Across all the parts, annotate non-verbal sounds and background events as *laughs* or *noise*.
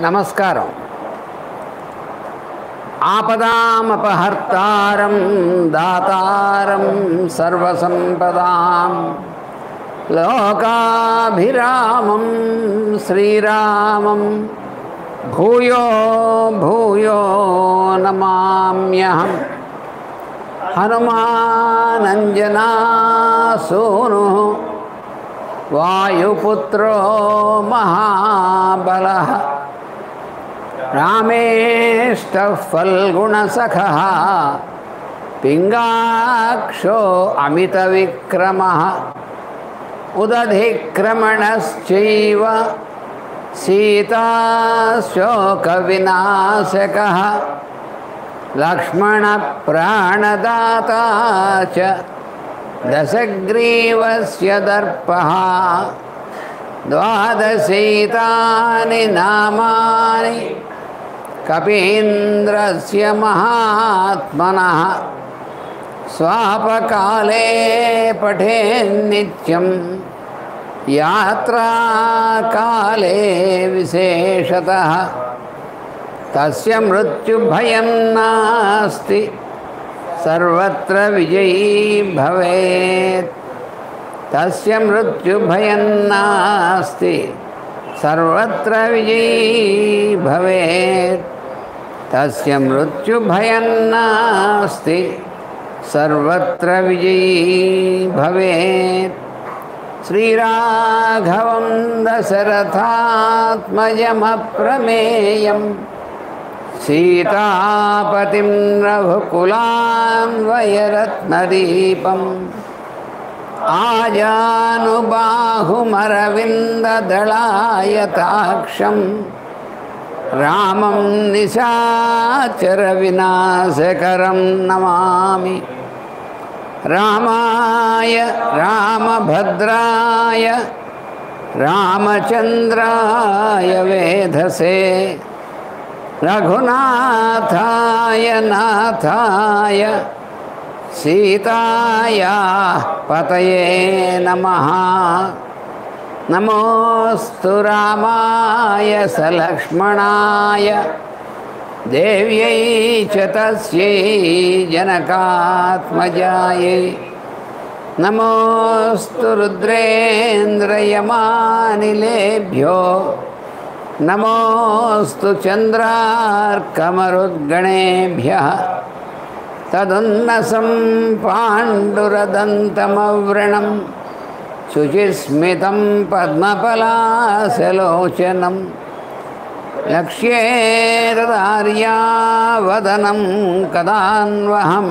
నమస్కారం ఆపదామపహర్తారం దాతారం సర్వసంపదాం లోకాభిరామం శ్రీరామం భూయో భూయో నమామ్యహం హనుమానంజనాసూను వాయుపుత్రో మహాబలः रामेष्टः फल्गुणसखः पिङ्गाक्षो अमितविक्रमः उदधिक्रमणश्चैव सीताशोकविनाशकः लक्ष्मणप्राणदाता च दशग्रीवस्य दर्पः द्वादशीतानि नामानि कपीन्द्रस्य महात्मनः स्वापकाले पठेन्नित्यं यात्राकाले विशेषतः। तस्य मृत्युभयं नास्ति, सर्वत्र विजयी भवेत्। तस्य मृत्युभयं नास्ति, सर्वत्र विजयी भवेत्। భవేత్ తస్య మృత్యుభయం నాస్తి సర్వత్ర విజయీ భవేత్ శ్రీరాఘవం దశరథాత్మజమప్రమేయం సీతాపతిం रामं निशाचरविनाशकरं नमामि। रामाय रामभद्राय रामचंद्राय वेधसे। रघुनाथाय नाथाय सीताया पतये नमः। नमोऽस्तु रामाय सलक्ष्मणाय। देव्यै च तस्यै जनकात्मजायै। नमोऽस्तु रुद्रेन्द्रयमानिलेभ्यो। नमोऽस्तु चन्द्रार्कमरुद्गणेभ्यः। तदुन्नसं पाण्डुरदन्तमव्रणम्। शुचिस्मितं पद्मपलासलोचनं लक्ष्ये तदार्यावदनं कदान्वहं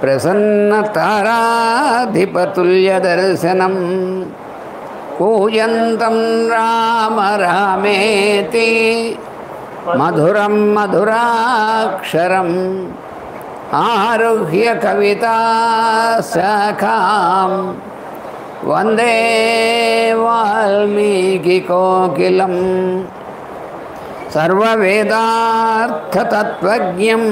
प्रसन्नताराधिपतुल्यदर्शनं कूजन्तं राम रामेति मधुरं मधुराक्षरम् आरुह्य कविता शाखाम् वन्दे वाल्मीकिकोकिलं सर्ववेदार्थतत्त्वज्ञं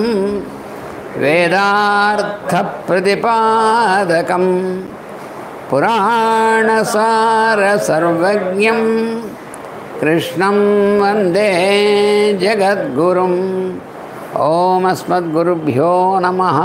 वेदार्थप्रतिपादकं पुराणसारसर्वज्ञं कृष्णं वन्दे जगद्गुरुम्। ॐ अस्मद्गुरुभ्यो नमः।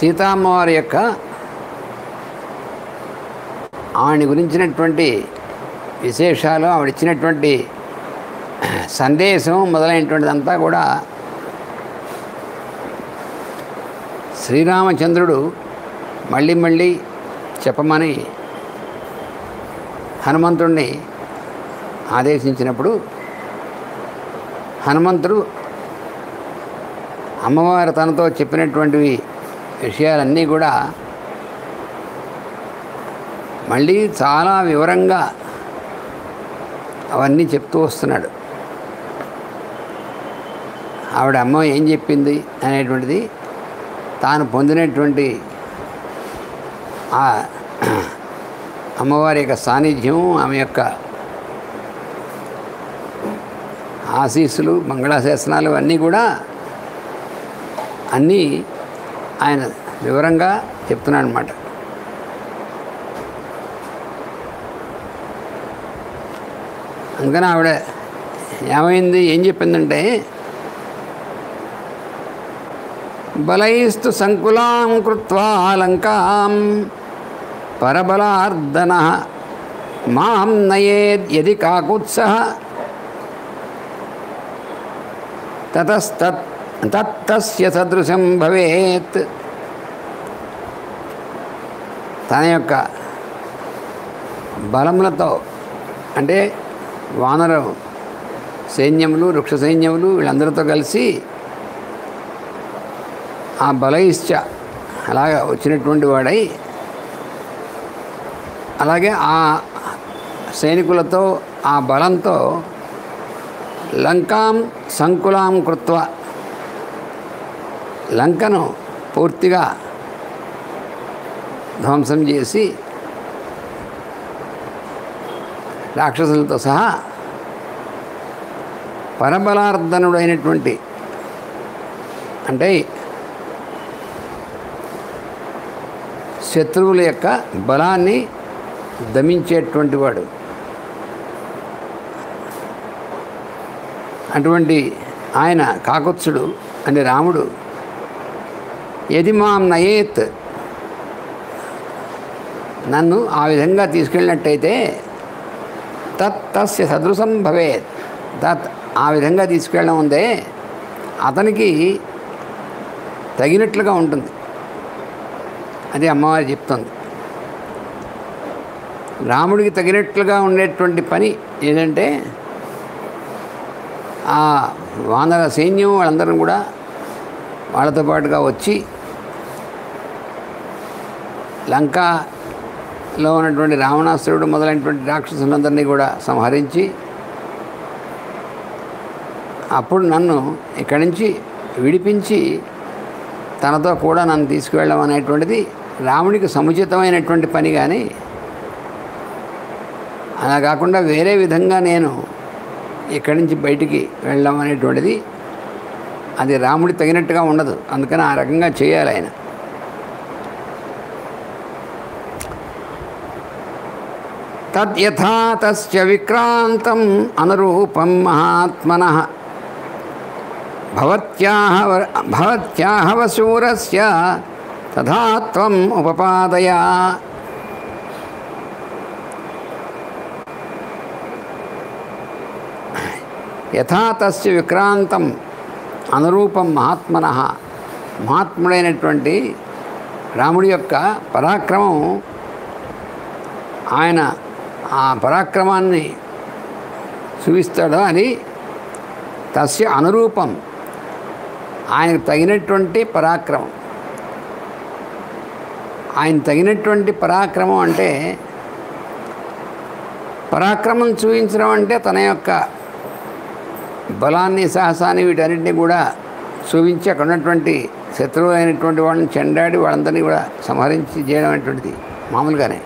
సీతామ్మవారి యొక్క ఆవిడ గురించినటువంటి విశేషాలు ఆవిడ ఇచ్చినటువంటి సందేశం మొదలైనటువంటిదంతా కూడా శ్రీరామచంద్రుడు మళ్ళీ మళ్ళీ చెప్పమని హనుమంతుడిని ఆదేశించినప్పుడు హనుమంతుడు అమ్మవారు తనతో చెప్పినటువంటివి విషయాలన్నీ కూడా మళ్ళీ చాలా వివరంగా అవన్నీ చెప్తూ వస్తున్నాడు. ఆవిడ అమ్మ ఏం చెప్పింది అనేటువంటిది తాను పొందినటువంటి ఆ అమ్మవారి యొక్క సాన్నిధ్యం ఆమె యొక్క ఆశీస్సులు మంగళాశాసనాలు అన్నీ కూడా అన్నీ ఆయన వివరంగా చెప్తున్నాడు అనమాట అందుకని ఆవిడ ఏమైంది ఏం చెప్పిందంటే బలైస్తు సంకులాం కృత్వా లంకాం పరబలార్దన మాం నయేద్ యది కాకుత్స తతస్తత్ తత్తస్య సదృశం భవేత్. తన యొక్క బలములతో అంటే వానర సైన్యములు వృక్ష సైన్యములు వీళ్ళందరితో కలిసి ఆ బలయిశ్చ అలాగా వచ్చినటువంటి వాడై అలాగే ఆ సైనికులతో ఆ బలంతో లంకాం సంకులాం కృత్వ లంకను పూర్తిగా ధ్వంసం చేసి రాక్షసులతో సహా పరబలార్ధనుడైనటువంటి అంటే శత్రువుల యొక్క బలాన్ని దమించేటువంటి వాడు. అటువంటి ఆయన కాకుత్సుడు అంటే రాముడు యది మాం నయేత్ నన్ను ఆ విధంగా తీసుకెళ్ళినట్టయితే తత్ తస్య సదృశం భవేత్. తత్ ఆ విధంగా తీసుకెళ్ళడం ఉందే అతనికి తగినట్లుగా ఉంటుంది. అది అమ్మవారు చెప్తుంది. రాముడికి తగినట్లుగా ఉండేటువంటి పని ఏంటంటే ఆ వానర సైన్యం వాళ్ళందరం కూడా వాళ్ళతో పాటుగా వచ్చి లంకలో ఉన్నటువంటి రావణాసురుడు మొదలైనటువంటి రాక్షసులందరినీ కూడా సంహరించి అప్పుడు నన్ను ఇక్కడి నుంచి విడిపించి తనతో కూడా నన్ను తీసుకువెళ్ళడం అనేటువంటిది రాముడికి సముచితమైనటువంటి పని కానీ అలా కాకుండా వేరే విధంగా నేను ఇక్కడి నుంచి బయటికి వెళ్ళడం అనేటువంటిది అది రాముడి తగినట్టుగా ఉండదు. అందుకని ఆ రకంగా చేయాలి ఆయన. తద్యథా తస్య విక్రాంతం అనురూపం మహాత్మన. భవత్యాహ వ- వశూరస్య తథా త్వం ఉపపాదయ. యథా తస్య విక్రాంతం అనురూపం మహాత్మన. మహాత్ముడైనటువంటి రాముడి యొక్క పరాక్రమం ఆయన ఆ పరాక్రమాన్ని చూపిస్తాడో అని తస్య అనురూపం. ఆయనకు తగినటువంటి పరాక్రమం. ఆయన తగినటువంటి పరాక్రమం అంటే పరాక్రమం చూపించడం అంటే తన యొక్క బలాన్ని సాహసాన్ని వీటన్నిటిని కూడా చూపించి అక్కడ ఉన్నటువంటి శత్రువు అయినటువంటి వాళ్ళని చెండాడి వాళ్ళందరినీ కూడా సంహరించి చేయడం అనేటువంటిది మామూలుగానే.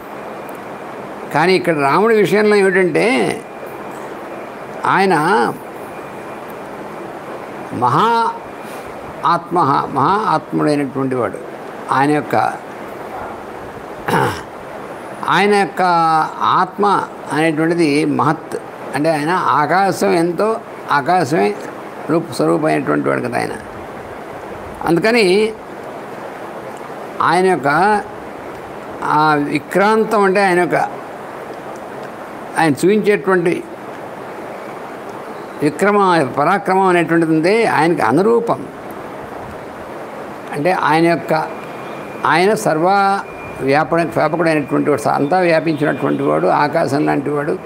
కానీ ఇక్కడ రాముడి విషయంలో ఏమిటంటే ఆయన మహా ఆత్మ మహా ఆత్ముడైనటువంటి వాడు. ఆయన యొక్క ఆయన యొక్క ఆత్మ అనేటువంటిది మహత్. అంటే ఆయన ఆకాశం ఎంతో ఆకాశమే రూప స్వరూపమైనటువంటి వాడు కదా ఆయన. అందుకని ఆయన యొక్క విక్రాంతం అంటే ఆయన యొక్క ఆయన చూపించేటువంటి విక్రమ పరాక్రమం అనేటువంటిది ఉంది ఆయనకి అనురూపం. అంటే ఆయన యొక్క ఆయన సర్వ వ్యాప వ్యాపకుడైనటువంటి వాడు అంతా వ్యాపించినటువంటి వాడు ఆకాశం లాంటి వాడు.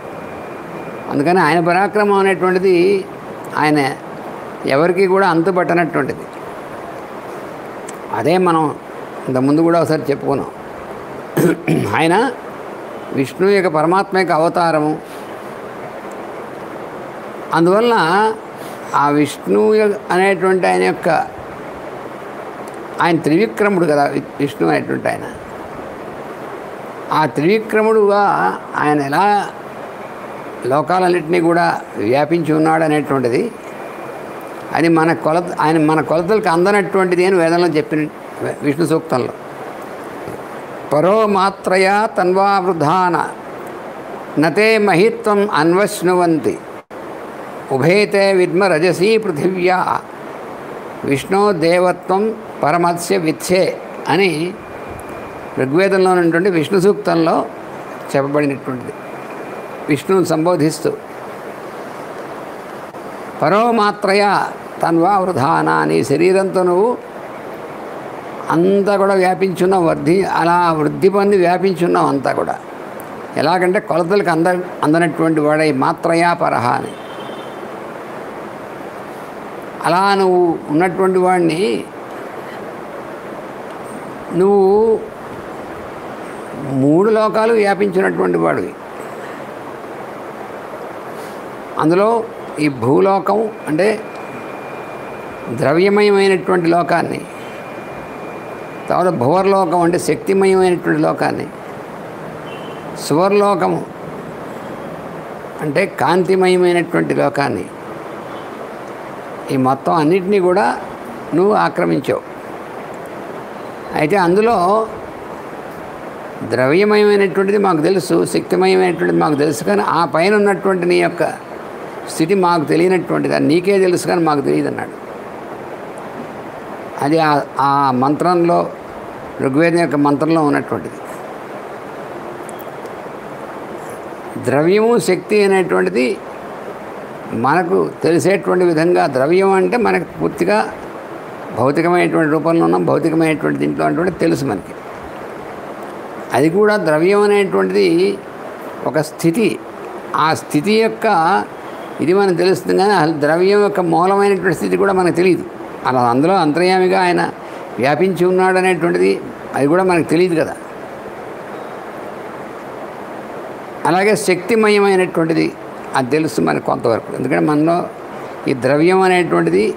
అందుకని ఆయన పరాక్రమం అనేటువంటిది ఆయన ఎవరికి కూడా అంతుపట్టనటువంటిది. అదే మనం ఇంతకుముందు కూడా ఒకసారి చెప్పుకున్నాం. ఆయన విష్ణువు యొక్క పరమాత్మ యొక్క అవతారము. అందువల్ల ఆ విష్ణువు అనేటువంటి ఆయన యొక్క ఆయన త్రివిక్రముడు కదా విష్ణువు విష్ణు అనేటువంటి ఆయన. ఆ త్రివిక్రముడుగా ఆయన ఎలా లోకాలన్నింటినీ కూడా వ్యాపించి ఉన్నాడు అనేటువంటిది అది మన కొలత ఆయన మన కొలతలకు అందనటువంటిది అని వేదంలో చెప్పిన విష్ణు సూక్తంలో. పరోమాత్రయా తన్వావృధాన నతే మహిత్వం అన్వశ్నువంతి. ఉభయతే విద్మ రజసీ పృథివ్యా. విష్ణు దేవత్వం పరమత్స్య విత్సే అని ఋగ్వేదంలో ఉన్నటువంటి విష్ణు సూక్తంలో చెప్పబడినటువంటిది. విష్ణువుని సంబోధిస్తూ. పరోమాత్రయ తన్వా వృధాన నీ శరీరంతో నువ్వు అంతా కూడా వ్యాపించున్నాం వృద్ధి అలా వృద్ధి పొంది వ్యాపించున్నావు అంతా కూడా. ఎలాగంటే కొలతలకు అంద అందనటువంటి వాడై మాత్రయా పరహ అని. అలా నువ్వు ఉన్నటువంటి వాడిని నువ్వు మూడు లోకాలు వ్యాపించినటువంటి వాడివి అందులో ఈ భూలోకం అంటే ద్రవ్యమయమైనటువంటి లోకాన్ని తర్వాత భువర్లోకం అంటే శక్తిమయమైనటువంటి లోకాన్ని. సువర్లోకము అంటే కాంతిమయమైనటువంటి లోకాన్ని. ఈ మొత్తం అన్నిటినీ కూడా నువ్వు ఆక్రమించావు. అయితే అందులో ద్రవ్యమయమైనటువంటిది మాకు తెలుసు శక్తిమయమైనటువంటిది మాకు తెలుసు కానీ ఆ పైన ఉన్నటువంటి నీ యొక్క స్థితి మాకు తెలియనటువంటిది అది నీకే తెలుసు కానీ మాకు తెలియదు అన్నాడు అది ఆ- మంత్రంలో ఋగ్వేదం యొక్క మంత్రంలో ఉన్నటువంటిది. ద్రవ్యము శక్తి అనేటువంటిది మనకు తెలిసేటువంటి విధంగా ద్రవ్యం అంటే మనకు పూర్తిగా భౌతికమైనటువంటి రూపంలో ఉన్నాం భౌతికమైనటువంటి దీంట్లో అటువంటి తెలుసు మనకి. అది కూడా ద్రవ్యం అనేటువంటిది ఒక స్థితి. ఆ స్థితి యొక్క ఇది మనకు తెలుస్తుంది కానీ అసలు ద్రవ్యం యొక్క మూలమైనటువంటి స్థితి కూడా మనకు తెలియదు. అలా అందులో అంతర్యామిగా ఆయన వ్యాపించి ఉన్నాడు అనేటువంటిది అది కూడా మనకు తెలియదు కదా. అలాగే శక్తిమయమైనటువంటిది అది తెలుసు మనకు కొంతవరకు. ఎందుకంటే మనలో ఈ ద్రవ్యం అనేటువంటిది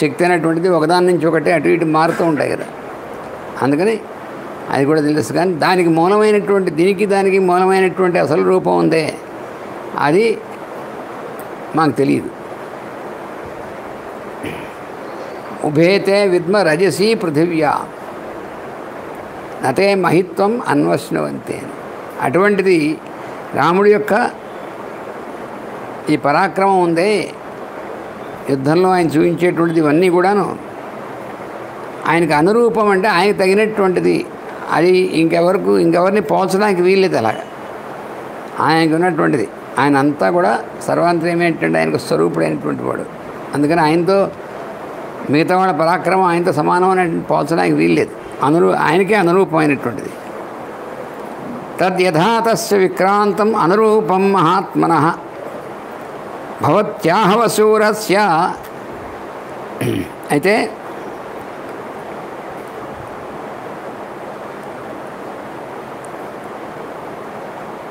శక్తి అనేటువంటిది ఒకదాని నుంచి ఒకటి అటు ఇటు మారుతూ ఉంటాయి కదా. అందుకని అది కూడా తెలుసు. కానీ దానికి మూలమైనటువంటి దీనికి దానికి మూలమైనటువంటి అసలు రూపం ఉందే అది మాకు తెలియదు ఉభేతే విద్మ రజసీ పృథివ్యా. నతే మహిత్వం అన్వశ్నవంతే. అటువంటిది రాముడి యొక్క ఈ పరాక్రమం ఉందే. యుద్ధంలో ఆయన చూపించేటువంటిది ఇవన్నీ కూడాను. ఆయనకు అనురూపం అంటే ఆయనకు తగినటువంటిది. అది ఇంకెవరకు ఇంకెవరిని పోల్చడానికి వీల్లేదు అలాగా. ఆయనకు ఉన్నటువంటిది. ఆయన అంతా కూడా సర్వాంతర్యం ఏంటంటే ఆయనకు స్వరూపుడైనటువంటి వాడు. అందుకని ఆయనతో మిగతా వాళ్ళ పరాక్రమం ఆయనతో సమానం అని పోల్చడానికి వీల్లేదు. అనురూ ఆయనకే అనురూపమైనటువంటిది. తద్యథాతస్య విక్రాంతం అనురూపం మహాత్మన. భవత్యాహవసూరస్య అయితే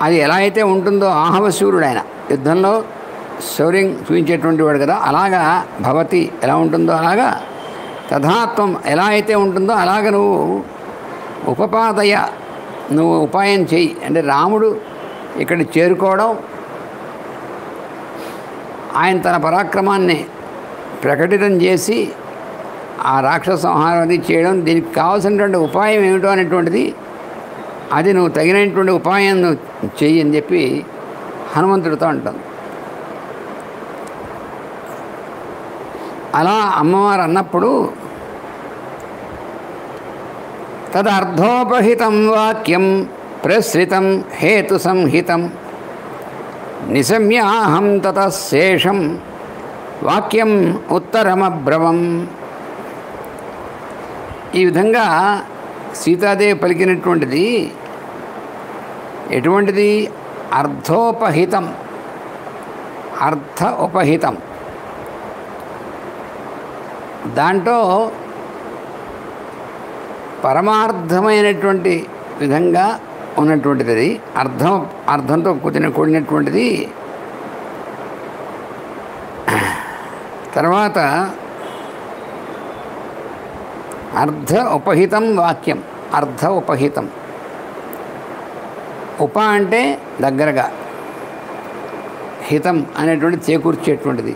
అది ఎలా అయితే ఉంటుందో ఆహవశూరుడు ఆయన యుద్ధంలో శౌర్యం చూపించేటువంటి వాడు కదా అలాగా భవతి ఎలా ఉంటుందో అలాగా తథాత్వం ఎలా అయితే ఉంటుందో అలాగ నువ్వు ఉపపాదయ నువ్వు ఉపాయం చెయ్యి అంటే రాముడు ఇక్కడ చేరుకోవడం ఆయన తన పరాక్రమాన్ని ప్రకటితం చేసి ఆ రాక్షస సంహారం అది చేయడం దీనికి కావాల్సినటువంటి ఉపాయం ఏమిటో అనేటువంటిది అది నువ్వు తగినటువంటి ఉపాయం నువ్వు చెయ్యి అని చెప్పి హనుమంతుడితో అంటాం. అలా అమ్మవారు అన్నప్పుడు తదర్థోపహితం వాక్యం ప్రసృతం హేతు సంహితం నిశమ్యాహం తతశేషం వాక్యం ఉత్తరమబ్రవం. ఈ విధంగా సీతాదేవి పలికినటువంటిది ఎటువంటిది? అర్థోపహితం అర్థ ఉపహితం దాంట్లో పరమార్థమైనటువంటి విధంగా ఉన్నటువంటిది. అది అర్థం అర్థంతో కూడిన కూడినటువంటిది. తర్వాత అర్ధ ఉపహితం వాక్యం. అర్ధ ఉపహితం. ఉప అంటే దగ్గరగా. హితం అనేటువంటి చేకూర్చేటువంటిది.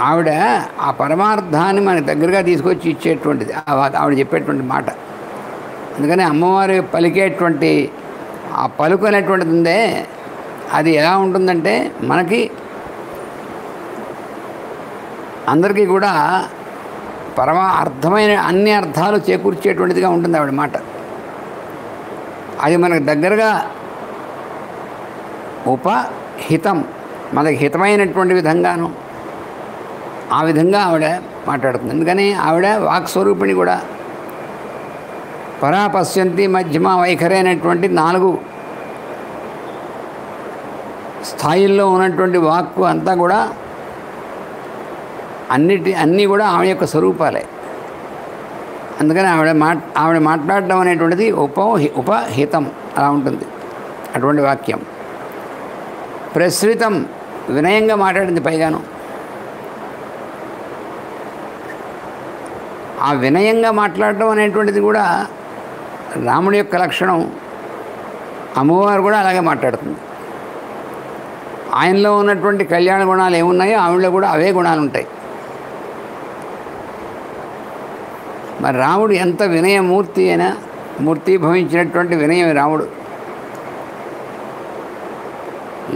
ఆవిడ ఆ పరమార్థాన్ని మనకి దగ్గరగా తీసుకొచ్చి ఇచ్చేటువంటిది. ఆవిడ చెప్పేటువంటి మాట. అందుకని అమ్మవారు పలికేటువంటి ఆ పలుకు అనేటువంటిది ఉందే అది ఎలా ఉంటుందంటే మనకి అందరికీ కూడా పరమ అర్థమైన అన్ని అర్థాలు చేకూర్చేటువంటిదిగా ఉంటుంది ఆవిడ మాట. అది మనకు దగ్గరగా ఉపహితం మనకి హితమైనటువంటి విధంగాను ఆ విధంగా ఆవిడ మాట్లాడుతుంది. ఎందుకని ఆవిడ వాక్ స్వరూపిణి కూడా. పరాపశ్యంతి మధ్యమ వైఖరి అనేటువంటి నాలుగు స్థాయిల్లో ఉన్నటువంటి వాక్కు అంతా కూడా అన్నిటి అన్నీ కూడా ఆవిడ యొక్క స్వరూపాలే. అందుకని ఆవిడ మాట్ ఆవిడ మాట్లాడడం అనేటువంటిది ఉప ఉపహితం అలా ఉంటుంది. అటువంటి వాక్యం. ప్రసృతం వినయంగా మాట్లాడింది పైగాను. ఆ వినయంగా మాట్లాడడం అనేటువంటిది కూడా రాముడి యొక్క లక్షణం. అమ్మవారు కూడా అలాగే మాట్లాడుతుంది. ఆయనలో ఉన్నటువంటి కళ్యాణ గుణాలు ఏమున్నాయో ఆవిడలో కూడా అవే గుణాలు ఉంటాయి. మరి రాముడు ఎంత వినయమూర్తి అయినా మూర్తి భవించినటువంటి వినయం రాముడు.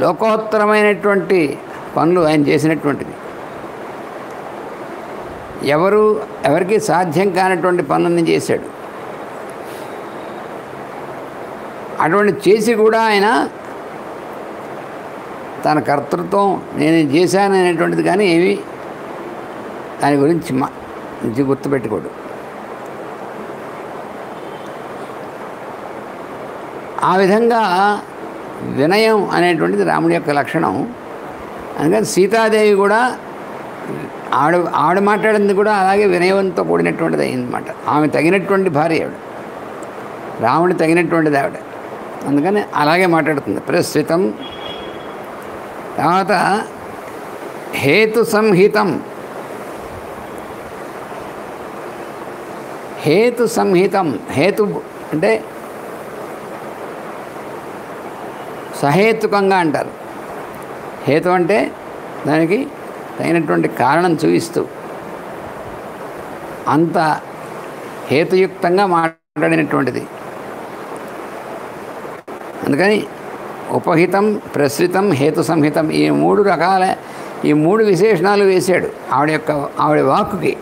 లోకోత్తరమైనటువంటి పనులు ఆయన చేసినటువంటిది. ఎవరు ఎవరికి సాధ్యం కానటువంటి పనులను చేశాడు. అటువంటి చేసి కూడా ఆయన తన కర్తృత్వం నేను చేశాను అనేటువంటిది కానీ ఏమి దాని గురించి మా ఇది గుర్తుపెట్టుకోడు. ఆ విధంగా వినయం అనేటువంటిది రాముడి యొక్క లక్షణం. అందుకని సీతాదేవి కూడా ఆవిడ ఆవిడ మాట్లాడింది కూడా అలాగే వినయంతో కూడినటువంటిది అయిందన్నమాట. ఆమె తగినటువంటి భార్య ఆవిడ. రాముడు తగినటువంటిది ఆవిడ. అందుకని అలాగే మాట్లాడుతుంది. ప్రస్తుతం తర్వాత హేతు సంహితం. హేతు సంహితం. హేతు అంటే సహేతుకంగా అంటారు. హేతు అంటే దానికి తగినటువంటి కారణం చూపిస్తూ అంత హేతుయుక్తంగా మాట్లాడినటువంటిది. అందుకని ఉపహితం ప్రసృతం హేతు సంహితం ఈ మూడు రకాల ఈ మూడు విశేషణాలు వేశాడు ఆవిడ యొక్క ఆవిడ వాక్కుకి.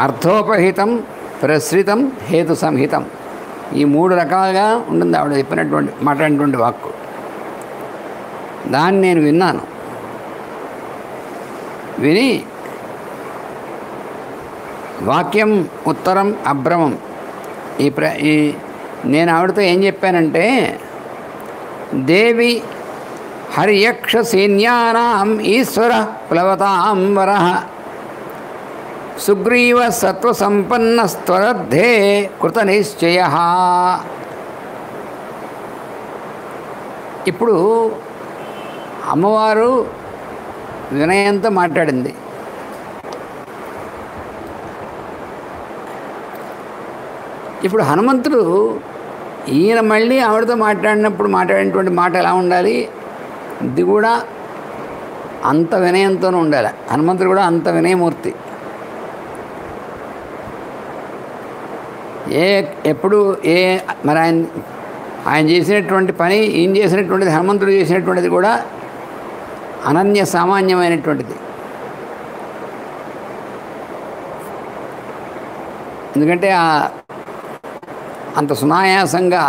అర్థోపహితం ప్రసృతం హేతు సంహితం. ఈ మూడు రకాలుగా ఉంటుంది ఆవిడ చెప్పినటువంటి మాట్లాడినటువంటి వాక్కు. దాన్ని నేను విన్నాను. విని వాక్యం ఉత్తరం అభ్రమం ఈ ప్ర ఈ నేను ఆవిడతో ఏం చెప్పానంటే దేవి హరియక్ష సైన్యానాం ఈశ్వర ప్లవతాం వర సుగ్రీవ సత్వసంపన్న స్వరద్ధే కృత నిశ్చయ ఇప్పుడు అమ్మవారు వినయంతో మాట్లాడింది. ఇప్పుడు హనుమంతుడు ఈయన మళ్ళీ ఆవిడతో మాట్లాడినప్పుడు మాట్లాడినటువంటి మాట ఎలా ఉండాలి? ఇది కూడా అంత వినయంతోనే ఉండాలి. హనుమంతుడు కూడా అంత వినయమూర్తి. ఏ ఎప్పుడు ఏ మరి ఆయన ఆయన చేసినటువంటి పని ఈయన చేసినటువంటిది హనుమంతుడు చేసినటువంటిది కూడా అనన్య సామాన్యమైనటువంటిది. ఎందుకంటే ఆ అంత సునాయాసంగా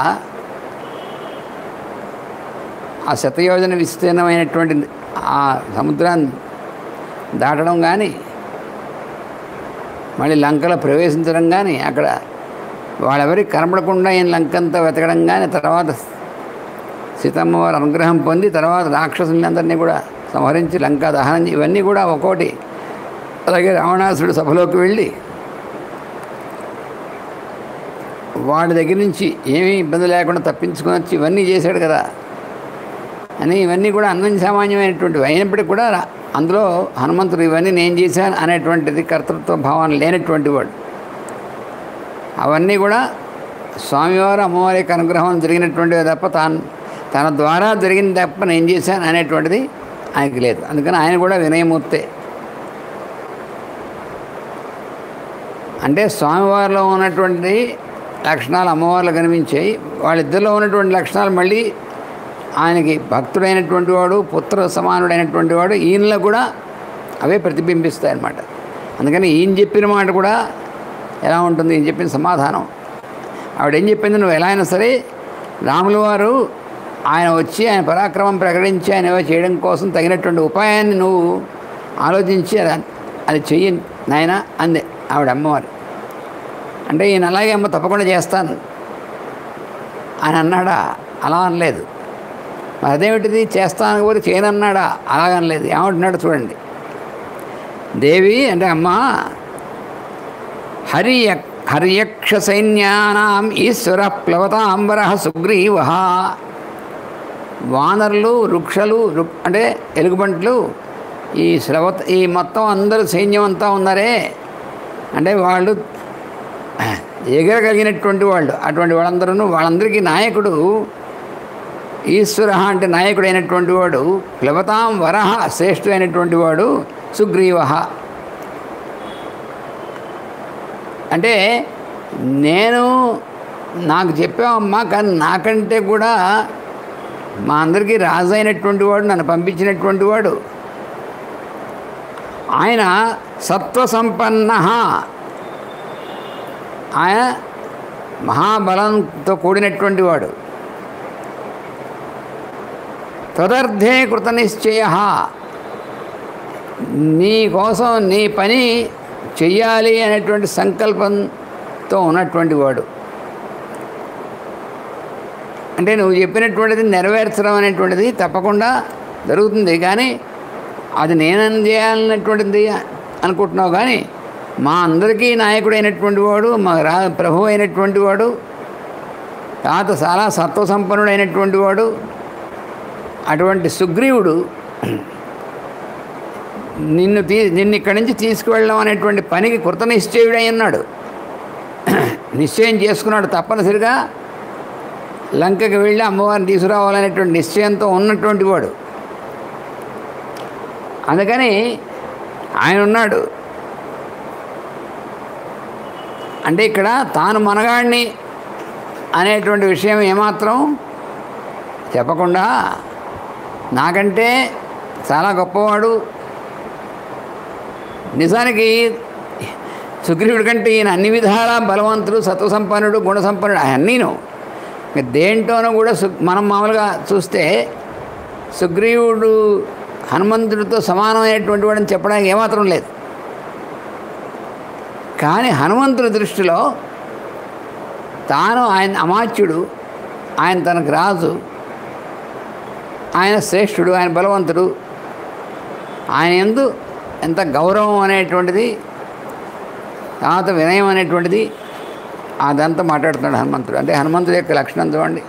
ఆ శతయోజన విస్తీర్ణమైనటువంటి ఆ సముద్రాన్ని దాటడం కానీ మళ్ళీ లంకలో ప్రవేశించడం కానీ అక్కడ వాళ్ళెవరికి కనపడకుండా ఈయన లంకంతా వెతకడం కానీ తర్వాత సీతమ్మ వారి అనుగ్రహం పొంది తర్వాత రాక్షసులందరినీ కూడా సంహరించి లంకా దహనం ఇవన్నీ కూడా ఒక్కోటి. అలాగే రావణాసుడు సభలోకి వెళ్ళి వాడి దగ్గర నుంచి ఏమీ ఇబ్బంది లేకుండా తప్పించుకొని వచ్చి ఇవన్నీ చేశాడు కదా. అని ఇవన్నీ కూడా అన్నం సామాన్యమైనటువంటివి అయినప్పటికీ కూడా అందులో హనుమంతుడు ఇవన్నీ నేను చేశాను అనేటువంటిది కర్తృత్వ భావన లేనటువంటి వాడు. అవన్నీ కూడా స్వామివారు అమ్మవారి యొక్క అనుగ్రహం జరిగినటువంటివి తప్ప తాను తన ద్వారా జరిగింది తప్ప నేను చేశాను అనేటువంటిది ఆయనకి లేదు. అందుకని ఆయన కూడా వినయమూర్తే. అంటే స్వామివారిలో ఉన్నటువంటి లక్షణాలు అమ్మవారిలో కనిపించాయి. వాళ్ళిద్దరిలో ఉన్నటువంటి లక్షణాలు మళ్ళీ ఆయనకి భక్తుడైనటువంటి వాడు పుత్ర సమానుడైనటువంటి వాడు ఈయనలో కూడా అవే ప్రతిబింబిస్తాయి అన్నమాట అందుకని ఈయన చెప్పిన మాట కూడా ఎలా ఉంటుంది అని చెప్పిన సమాధానం. ఆవిడేం చెప్పింది? నువ్వు ఎలా అయినా సరే రాముల వారు ఆయన వచ్చి ఆయన పరాక్రమం ప్రకటించి ఆయన చేయడం కోసం తగినటువంటి ఉపాయాన్ని నువ్వు ఆలోచించి అది అది చెయ్యి నాయన అంది ఆవిడ అమ్మవారు. అంటే ఈయన అలాగే అమ్మ తప్పకుండా చేస్తాను. అని అన్నాడా? అలా అనలేదు. మరి అదేమిటిది? చేస్తాను కూడా చేయనన్నాడా? అలాగనలేదు. ఏమంటున్నాడు చూడండి. దేవి అంటే అమ్మ హరియ హరియక్ష సైన్యానాం ఈశ్వర ప్లవతాంబర సుగ్రీవ. వానరులు వృక్షలు అంటే ఎలుగుబంట్లు ఈ శ్రవత ఈ మొత్తం అందరూ సైన్యం అంతా ఉన్నారే. అంటే వాళ్ళు ఎగరగలిగినటువంటి వాళ్ళు అటువంటి వాళ్ళందరూ వాళ్ళందరికీ నాయకుడు. ఈశ్వర అంటే నాయకుడైనటువంటి వాడు ప్లవతాం వరహ శ్రేష్ఠుడైనటువంటి వాడు సుగ్రీవ. అంటే నేను నాకు చెప్పామమ్మా కానీ నాకంటే కూడా మా అందరికీ రాజు అయినటువంటి వాడు నన్ను పంపించినటువంటి వాడు. ఆయన సత్వసంపన్న ఆయన మహాబలంతో కూడినటువంటి వాడు. తదర్థే కృత నిశ్చయ నీ కోసం నీ పని చెయ్యాలి అనేటువంటి సంకల్పంతో ఉన్నటువంటి వాడు. అంటే నువ్వు చెప్పినటువంటిది నెరవేర్చడం అనేటువంటిది తప్పకుండా జరుగుతుంది. కానీ అది నేనని చేయాలన్నటువంటిది అనుకుంటున్నావు. కానీ మా అందరికీ నాయకుడైనటువంటి వాడు మా రా ప్రభు అయినటువంటి వాడు తాత చాలా సత్వసంపన్నుడైనటువంటి వాడు అటువంటి సుగ్రీవుడు నిన్ను తీ నిన్ను ఇక్కడి నుంచి తీసుకువెళ్ళడం అనేటువంటి పనికి కృత నిశ్చయుడై ఉన్నాడు. నిశ్చయం చేసుకున్నాడు తప్పనిసరిగా. లంకకి వెళ్ళి అమ్మవారిని తీసుకురావాలనేటువంటి నిశ్చయంతో ఉన్నటువంటి వాడు. అందుకని ఆయన ఉన్నాడు. అంటే ఇక్కడ తాను మనగాడిని అనేటువంటి విషయం ఏమాత్రం చెప్పకుండా నాకంటే చాలా గొప్పవాడు నిజానికి సుగ్రీవుడి కంటే ఈయన అన్ని విధాలా బలవంతుడు సత్వసంపన్నుడు గుణసంపన్నుడు అన్నీను ఇంకా దేంట్లోనూ కూడా సు మనం మామూలుగా చూస్తే సుగ్రీవుడు హనుమంతుడితో సమానమైనటువంటి వాడని చెప్పడానికి ఏమాత్రం లేదు. కానీ హనుమంతుడి దృష్టిలో తాను ఆయన అమాత్యుడు ఆయన తనకు రాజు ఆయన శ్రేష్ఠుడు ఆయన బలవంతుడు ఆయన ఎందు ఎంత గౌరవం అనేటువంటిది తర్వాత వినయం అనేటువంటిది అదంతా మాట్లాడుతున్నాడు హనుమంతుడు. అంటే హనుమంతుడి యొక్క లక్షణం చూడండి.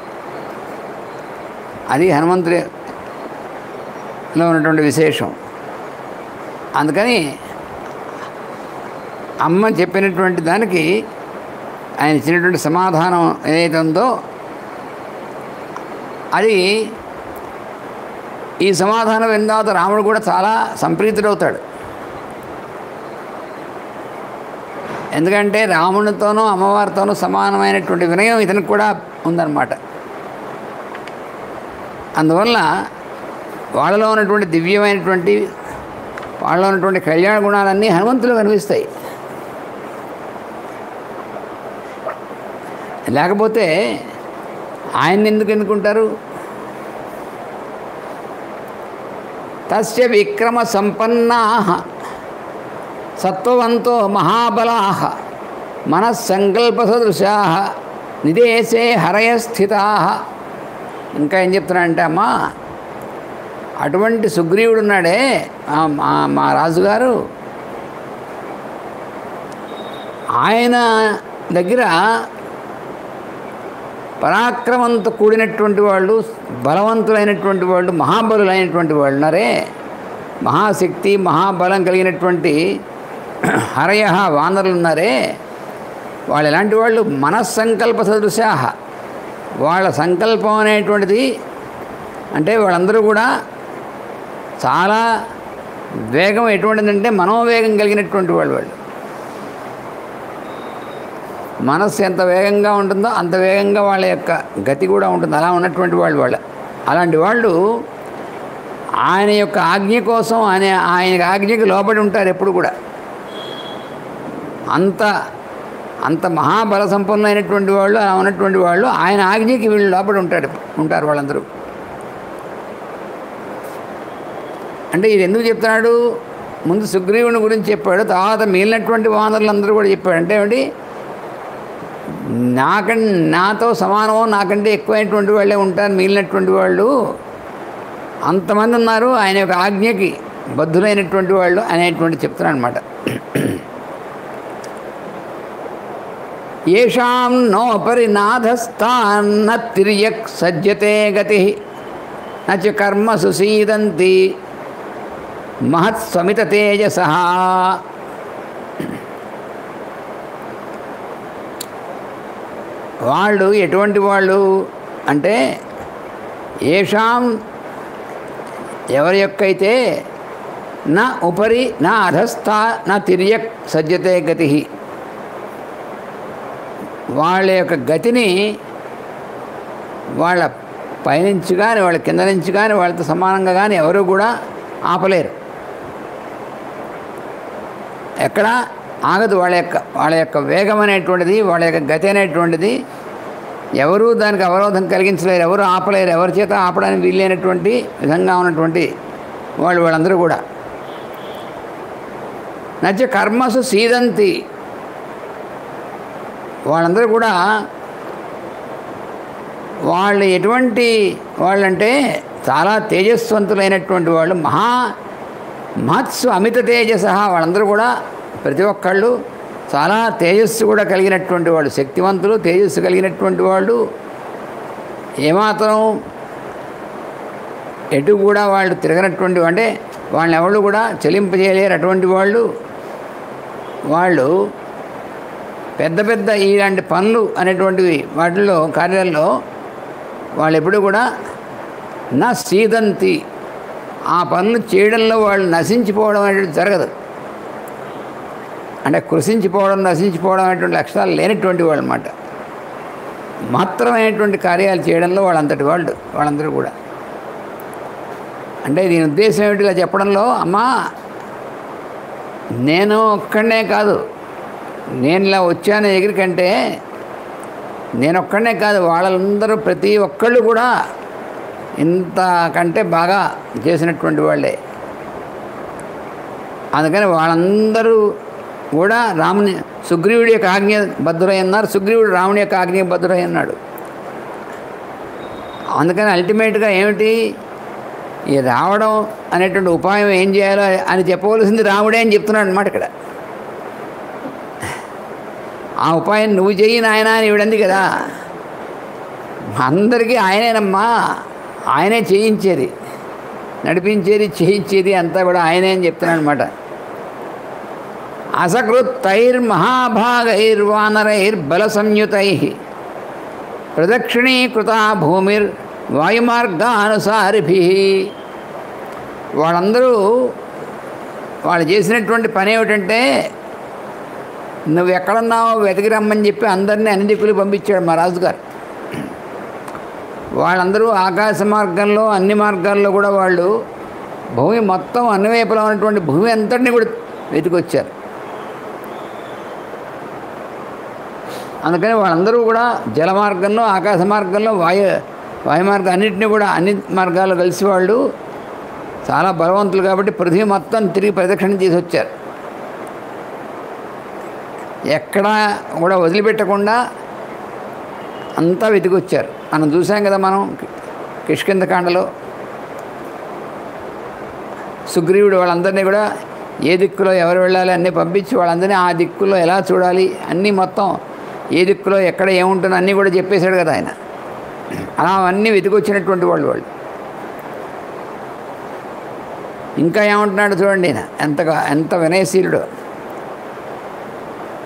అది హనుమంతుడిలో ఉన్నటువంటి విశేషం. అందుకని అమ్మ చెప్పినటువంటి దానికి ఆయన ఇచ్చినటువంటి సమాధానం ఏదైతే ఉందో అది ఈ సమాధానం విన్న తర్వాత రాముడు కూడా చాలా సంప్రీతుడవుతాడు. ఎందుకంటే రామునితోనూ అమ్మవారితోనూ సమానమైనటువంటి వినయం ఇతనికి కూడా ఉందన్నమాట. అందువల్ల వాళ్ళలో ఉన్నటువంటి దివ్యమైనటువంటి వాళ్ళలో ఉన్నటువంటి కళ్యాణ గుణాలన్నీ హనుమంతులు కనిపిస్తాయి లేకపోతే ఆయన్ని ఎందుకు ఎన్నుకుంటారు? తస్య విక్రమ సంపన్నా సత్వవంతో మహాబలా మనస్సంకల్పసదృశా నిదేశే హరయ స్థితా ఇంకా ఏం చెప్తున్నాడంటే అమ్మా అటువంటి సుగ్రీవుడు ఉన్నాడే మా మా రాజుగారు. ఆయన దగ్గర పరాక్రమంతో కూడినటువంటి వాళ్ళు బలవంతులైనటువంటి వాళ్ళు మహాబలులైనటువంటి వాళ్ళు ఉన్నారే. మహాశక్తి మహాబలం కలిగినటువంటి హరయ వానరులు ఉన్నారే వాళ్ళు ఎలాంటి వాళ్ళు? మనస్సంకల్ప సదృశాహ. వాళ్ళ సంకల్పం అనేటువంటిది అంటే వాళ్ళందరూ కూడా చాలా వేగం ఎటువంటిదంటే మనోవేగం కలిగినటువంటి వాళ్ళు వాళ్ళు. మనస్సు ఎంత వేగంగా ఉంటుందో అంత వేగంగా వాళ్ళ యొక్క గతి కూడా ఉంటుంది. అలా ఉన్నటువంటి వాళ్ళు వాళ్ళు. అలాంటి వాళ్ళు ఆయన యొక్క ఆజ్ఞ కోసం ఆయన ఆయన ఆజ్ఞకి లోబడి ఉంటారు ఎప్పుడు కూడా. అంత అంత మహాబల సంపన్నులైనటువంటి వాళ్ళు అలా ఉన్నటువంటి వాళ్ళు ఆయన ఆజ్ఞకి వీళ్ళు లోపల ఉంటాడు ఉంటారు వాళ్ళందరూ. అంటే ఇది ఎందుకు చెప్తున్నాడు? ముందు సుగ్రీవుని గురించి చెప్పాడు తర్వాత మిగిలినటువంటి వానరులందరూ కూడా చెప్పాడు. అంటే ఏమిటి నాకం నాతో సమానమో నాకంటే ఎక్కువైనటువంటి వాళ్ళే ఉంటారు మిగిలినటువంటి వాళ్ళు. అంతమంది ఉన్నారు ఆయన యొక్క ఆజ్ఞకి బద్ధులైనటువంటి వాళ్ళు అనేటువంటి చెప్తున్నాను అనమాట ఏషాం నోపరి నాథస్థాన్న తిర్యక్ సజ్జతే గతి. నచ కర్మ సుసీదంతి మహత్సమిత తేజస. వాళ్ళు ఎటువంటి వాళ్ళు అంటే ఏషాం ఎవరి యొక్కైతే నా ఉపరి నా అధస్థ నా తిర్యక్ సజ్జతే గతి. వాళ్ళ యొక్క గతిని వాళ్ళ పైనుంచి కానీ వాళ్ళ కింద నుంచి కానీ వాళ్ళతో సమానంగా కానీ ఎవరు కూడా ఆపలేరు. ఎక్కడ ఆగదు. వాళ్ళ యొక్క వాళ్ళ యొక్క వేగం అనేటువంటిది వాళ్ళ యొక్క గతి అనేటువంటిది ఎవరూ దానికి అవరోధం కలిగించలేరు. ఎవరు ఆపలేరు. ఎవరి చేత ఆపడానికి వీలైనటువంటి విధంగా ఉన్నటువంటి వాళ్ళు వాళ్ళందరూ కూడా. నచ్చ కర్మసు సీదంతి వాళ్ళందరూ కూడా వాళ్ళు ఎటువంటి వాళ్ళంటే చాలా తేజస్వంతులైనటువంటి వాళ్ళు మహా మహత్సు అమిత తేజస వాళ్ళందరూ కూడా ప్రతి ఒక్కళ్ళు చాలా తేజస్సు కూడా కలిగినటువంటి వాళ్ళు శక్తివంతులు తేజస్సు కలిగినటువంటి వాళ్ళు. ఏమాత్రం ఎటు కూడా వాళ్ళు తిరగనటువంటి అంటే వాళ్ళని ఎవరు కూడా చెల్లింపజేయలేరు అటువంటి వాళ్ళు. వాళ్ళు పెద్ద పెద్ద ఇలాంటి పనులు అనేటువంటివి వాటిల్లో కార్యాల్లో వాళ్ళు ఎప్పుడు కూడా నా సీదంతి ఆ పనులు చేయడంలో వాళ్ళు నశించిపోవడం అనేది జరగదు. అంటే కృషించిపోవడం నశించిపోవడం అనేటువంటి లక్షణాలు లేనటువంటి వాళ్ళు అన్నమాట మాత్రమైనటువంటి కార్యాలు చేయడంలో వాళ్ళంతటి వాళ్ళు వాళ్ళందరూ కూడా. అంటే దీని ఉద్దేశం ఏమిటిగా చెప్పడంలో అమ్మా నేను ఒక్కడనే కాదు నేను ఇలా వచ్చాను ఎగిరికంటే నేనొక్కడనే కాదు వాళ్ళందరూ ప్రతి ఒక్కళ్ళు కూడా ఇంతకంటే బాగా చేసినటువంటి వాళ్ళే. అందుకని వాళ్ళందరూ కూడా రాముని సుగ్రీవుడి యొక్క ఆజ్ఞ బద్దురై సుగ్రీవుడు రాముని యొక్క ఆజ్ఞ బద్దురై ఉన్నాడు అందుకని అల్టిమేట్గా ఏమిటి? ఈ రావడం అనేటువంటి ఉపాయం ఏం చేయాలో అని చెప్పవలసింది రాముడే అని చెప్తున్నాడు అనమాట ఇక్కడ. ఆ ఉపాయం నువ్వు చెయ్యి నాయన అని ఇవిడంది కదా. అందరికీ ఆయనేనమ్మా. ఆయనే చేయించేది. నడిపించేది చేయించేది అంతా కూడా ఆయనే అని చెప్తున్నాడు అనమాట బల సంయుతై ప్రదక్షిణీకృత భూమిర్ వాయుమార్గానుసారిభి. వాళ్ళందరూ వాళ్ళు చేసినటువంటి పని ఏమిటంటే నువ్వు ఎక్కడున్నావో వెతికి రమ్మని చెప్పి అందరినీ అన్ని దిక్కులు పంపించాడు మా రాజుగారు. వాళ్ళందరూ ఆకాశ మార్గంలో అన్ని మార్గాల్లో కూడా వాళ్ళు భూమి మొత్తం అన్ని ఉన్నటువంటి భూమి అంతటిని కూడా వెతికొచ్చారు. అందుకని వాళ్ళందరూ కూడా జల మార్గంలో ఆకాశ మార్గంలో వాయు వాయు మార్గం అన్నింటినీ కూడా అన్ని మార్గాల్లో కలిసి వాళ్ళు చాలా బలవంతులు కాబట్టి పృథ్వీ మొత్తం తిరిగి ప్రదక్షిణ చేసి వచ్చారు ఎక్కడా కూడా వదిలిపెట్టకుండా అంతా వెతికొచ్చారు. మనం చూసాం కదా మనం కిష్కిందకాండలో సుగ్రీవుడు వాళ్ళందరినీ కూడా ఏ దిక్కులో ఎవరు వెళ్ళాలి అన్నీ పంపించి వాళ్ళందరినీ ఆ దిక్కులో ఎలా చూడాలి అన్నీ మొత్తం ఏ దిక్కులో ఎక్కడ ఏముంటుందో అన్నీ కూడా చెప్పేశాడు కదా ఆయన. అలా అవన్నీ వెతికొచ్చినటువంటి వాళ్ళు వాళ్ళు. ఇంకా ఏమంటున్నాడు చూడండి ఆయన ఎంతగా ఎంత వినయశీలుడు.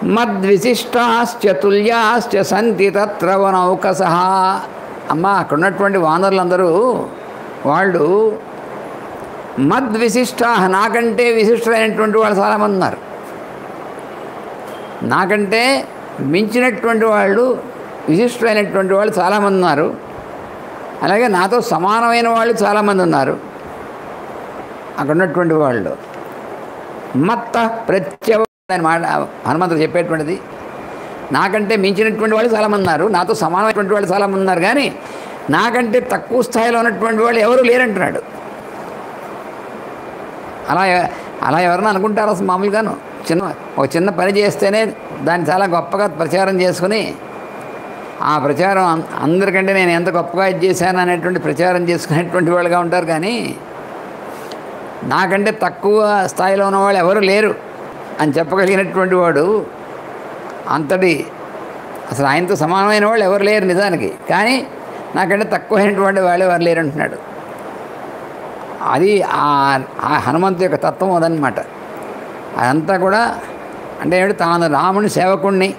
మద్విశిష్టాశ్చ తుల్యాశ్చ సంతి తత్ర వనౌకస. అమ్మ అక్కడ ఉన్నటువంటి వానరులందరూ వాళ్ళు మద్విశిష్టా నాకంటే విశిష్టమైనటువంటి వాళ్ళు చాలామంది ఉన్నారు. నాకంటే మించినటువంటి వాళ్ళు విశిష్టమైనటువంటి వాళ్ళు చాలామంది ఉన్నారు. అలాగే నాతో సమానమైన వాళ్ళు చాలామంది ఉన్నారు. అక్కడ ఉన్నటువంటి వాళ్ళు. మత్త ప్రత్యవ దాని మాట హనుమంతుడు చెప్పేటువంటిది. నాకంటే మించినటువంటి వాళ్ళు చాలామంది ఉన్నారు. నాతో సమానమైనటువంటి వాళ్ళు చాలామంది ఉన్నారు. కానీ నాకంటే తక్కువ స్థాయిలో ఉన్నటువంటి వాళ్ళు ఎవరు లేరంటున్నాడు. అలా అలా ఎవరన్నా అనుకుంటారు అసలు మామూలుగాను? చిన్న ఒక చిన్న పని చేస్తేనే దాన్ని చాలా గొప్పగా ప్రచారం చేసుకుని ఆ ప్రచారం అందరికంటే నేను ఎంత గొప్పగా ఇది చేశాను అనేటువంటి ప్రచారం చేసుకునేటువంటి వాళ్ళుగా ఉంటారు. కానీ నాకంటే తక్కువ స్థాయిలో ఉన్నవాళ్ళు ఎవరు లేరు. అని చెప్పగలిగినటువంటి వాడు అంతటి అసలు ఆయనతో సమానమైన వాళ్ళు ఎవరు లేరు నిజానికి. కానీ నాకంటే తక్కువైనటువంటి వాళ్ళు ఎవరు లేరు అంటున్నాడు. అది ఆ- ఆ హనుమంతు యొక్క తత్వం అదనమాట అదంతా కూడా అంటే ఏమిటి తాను రాముని సేవకుణ్ణి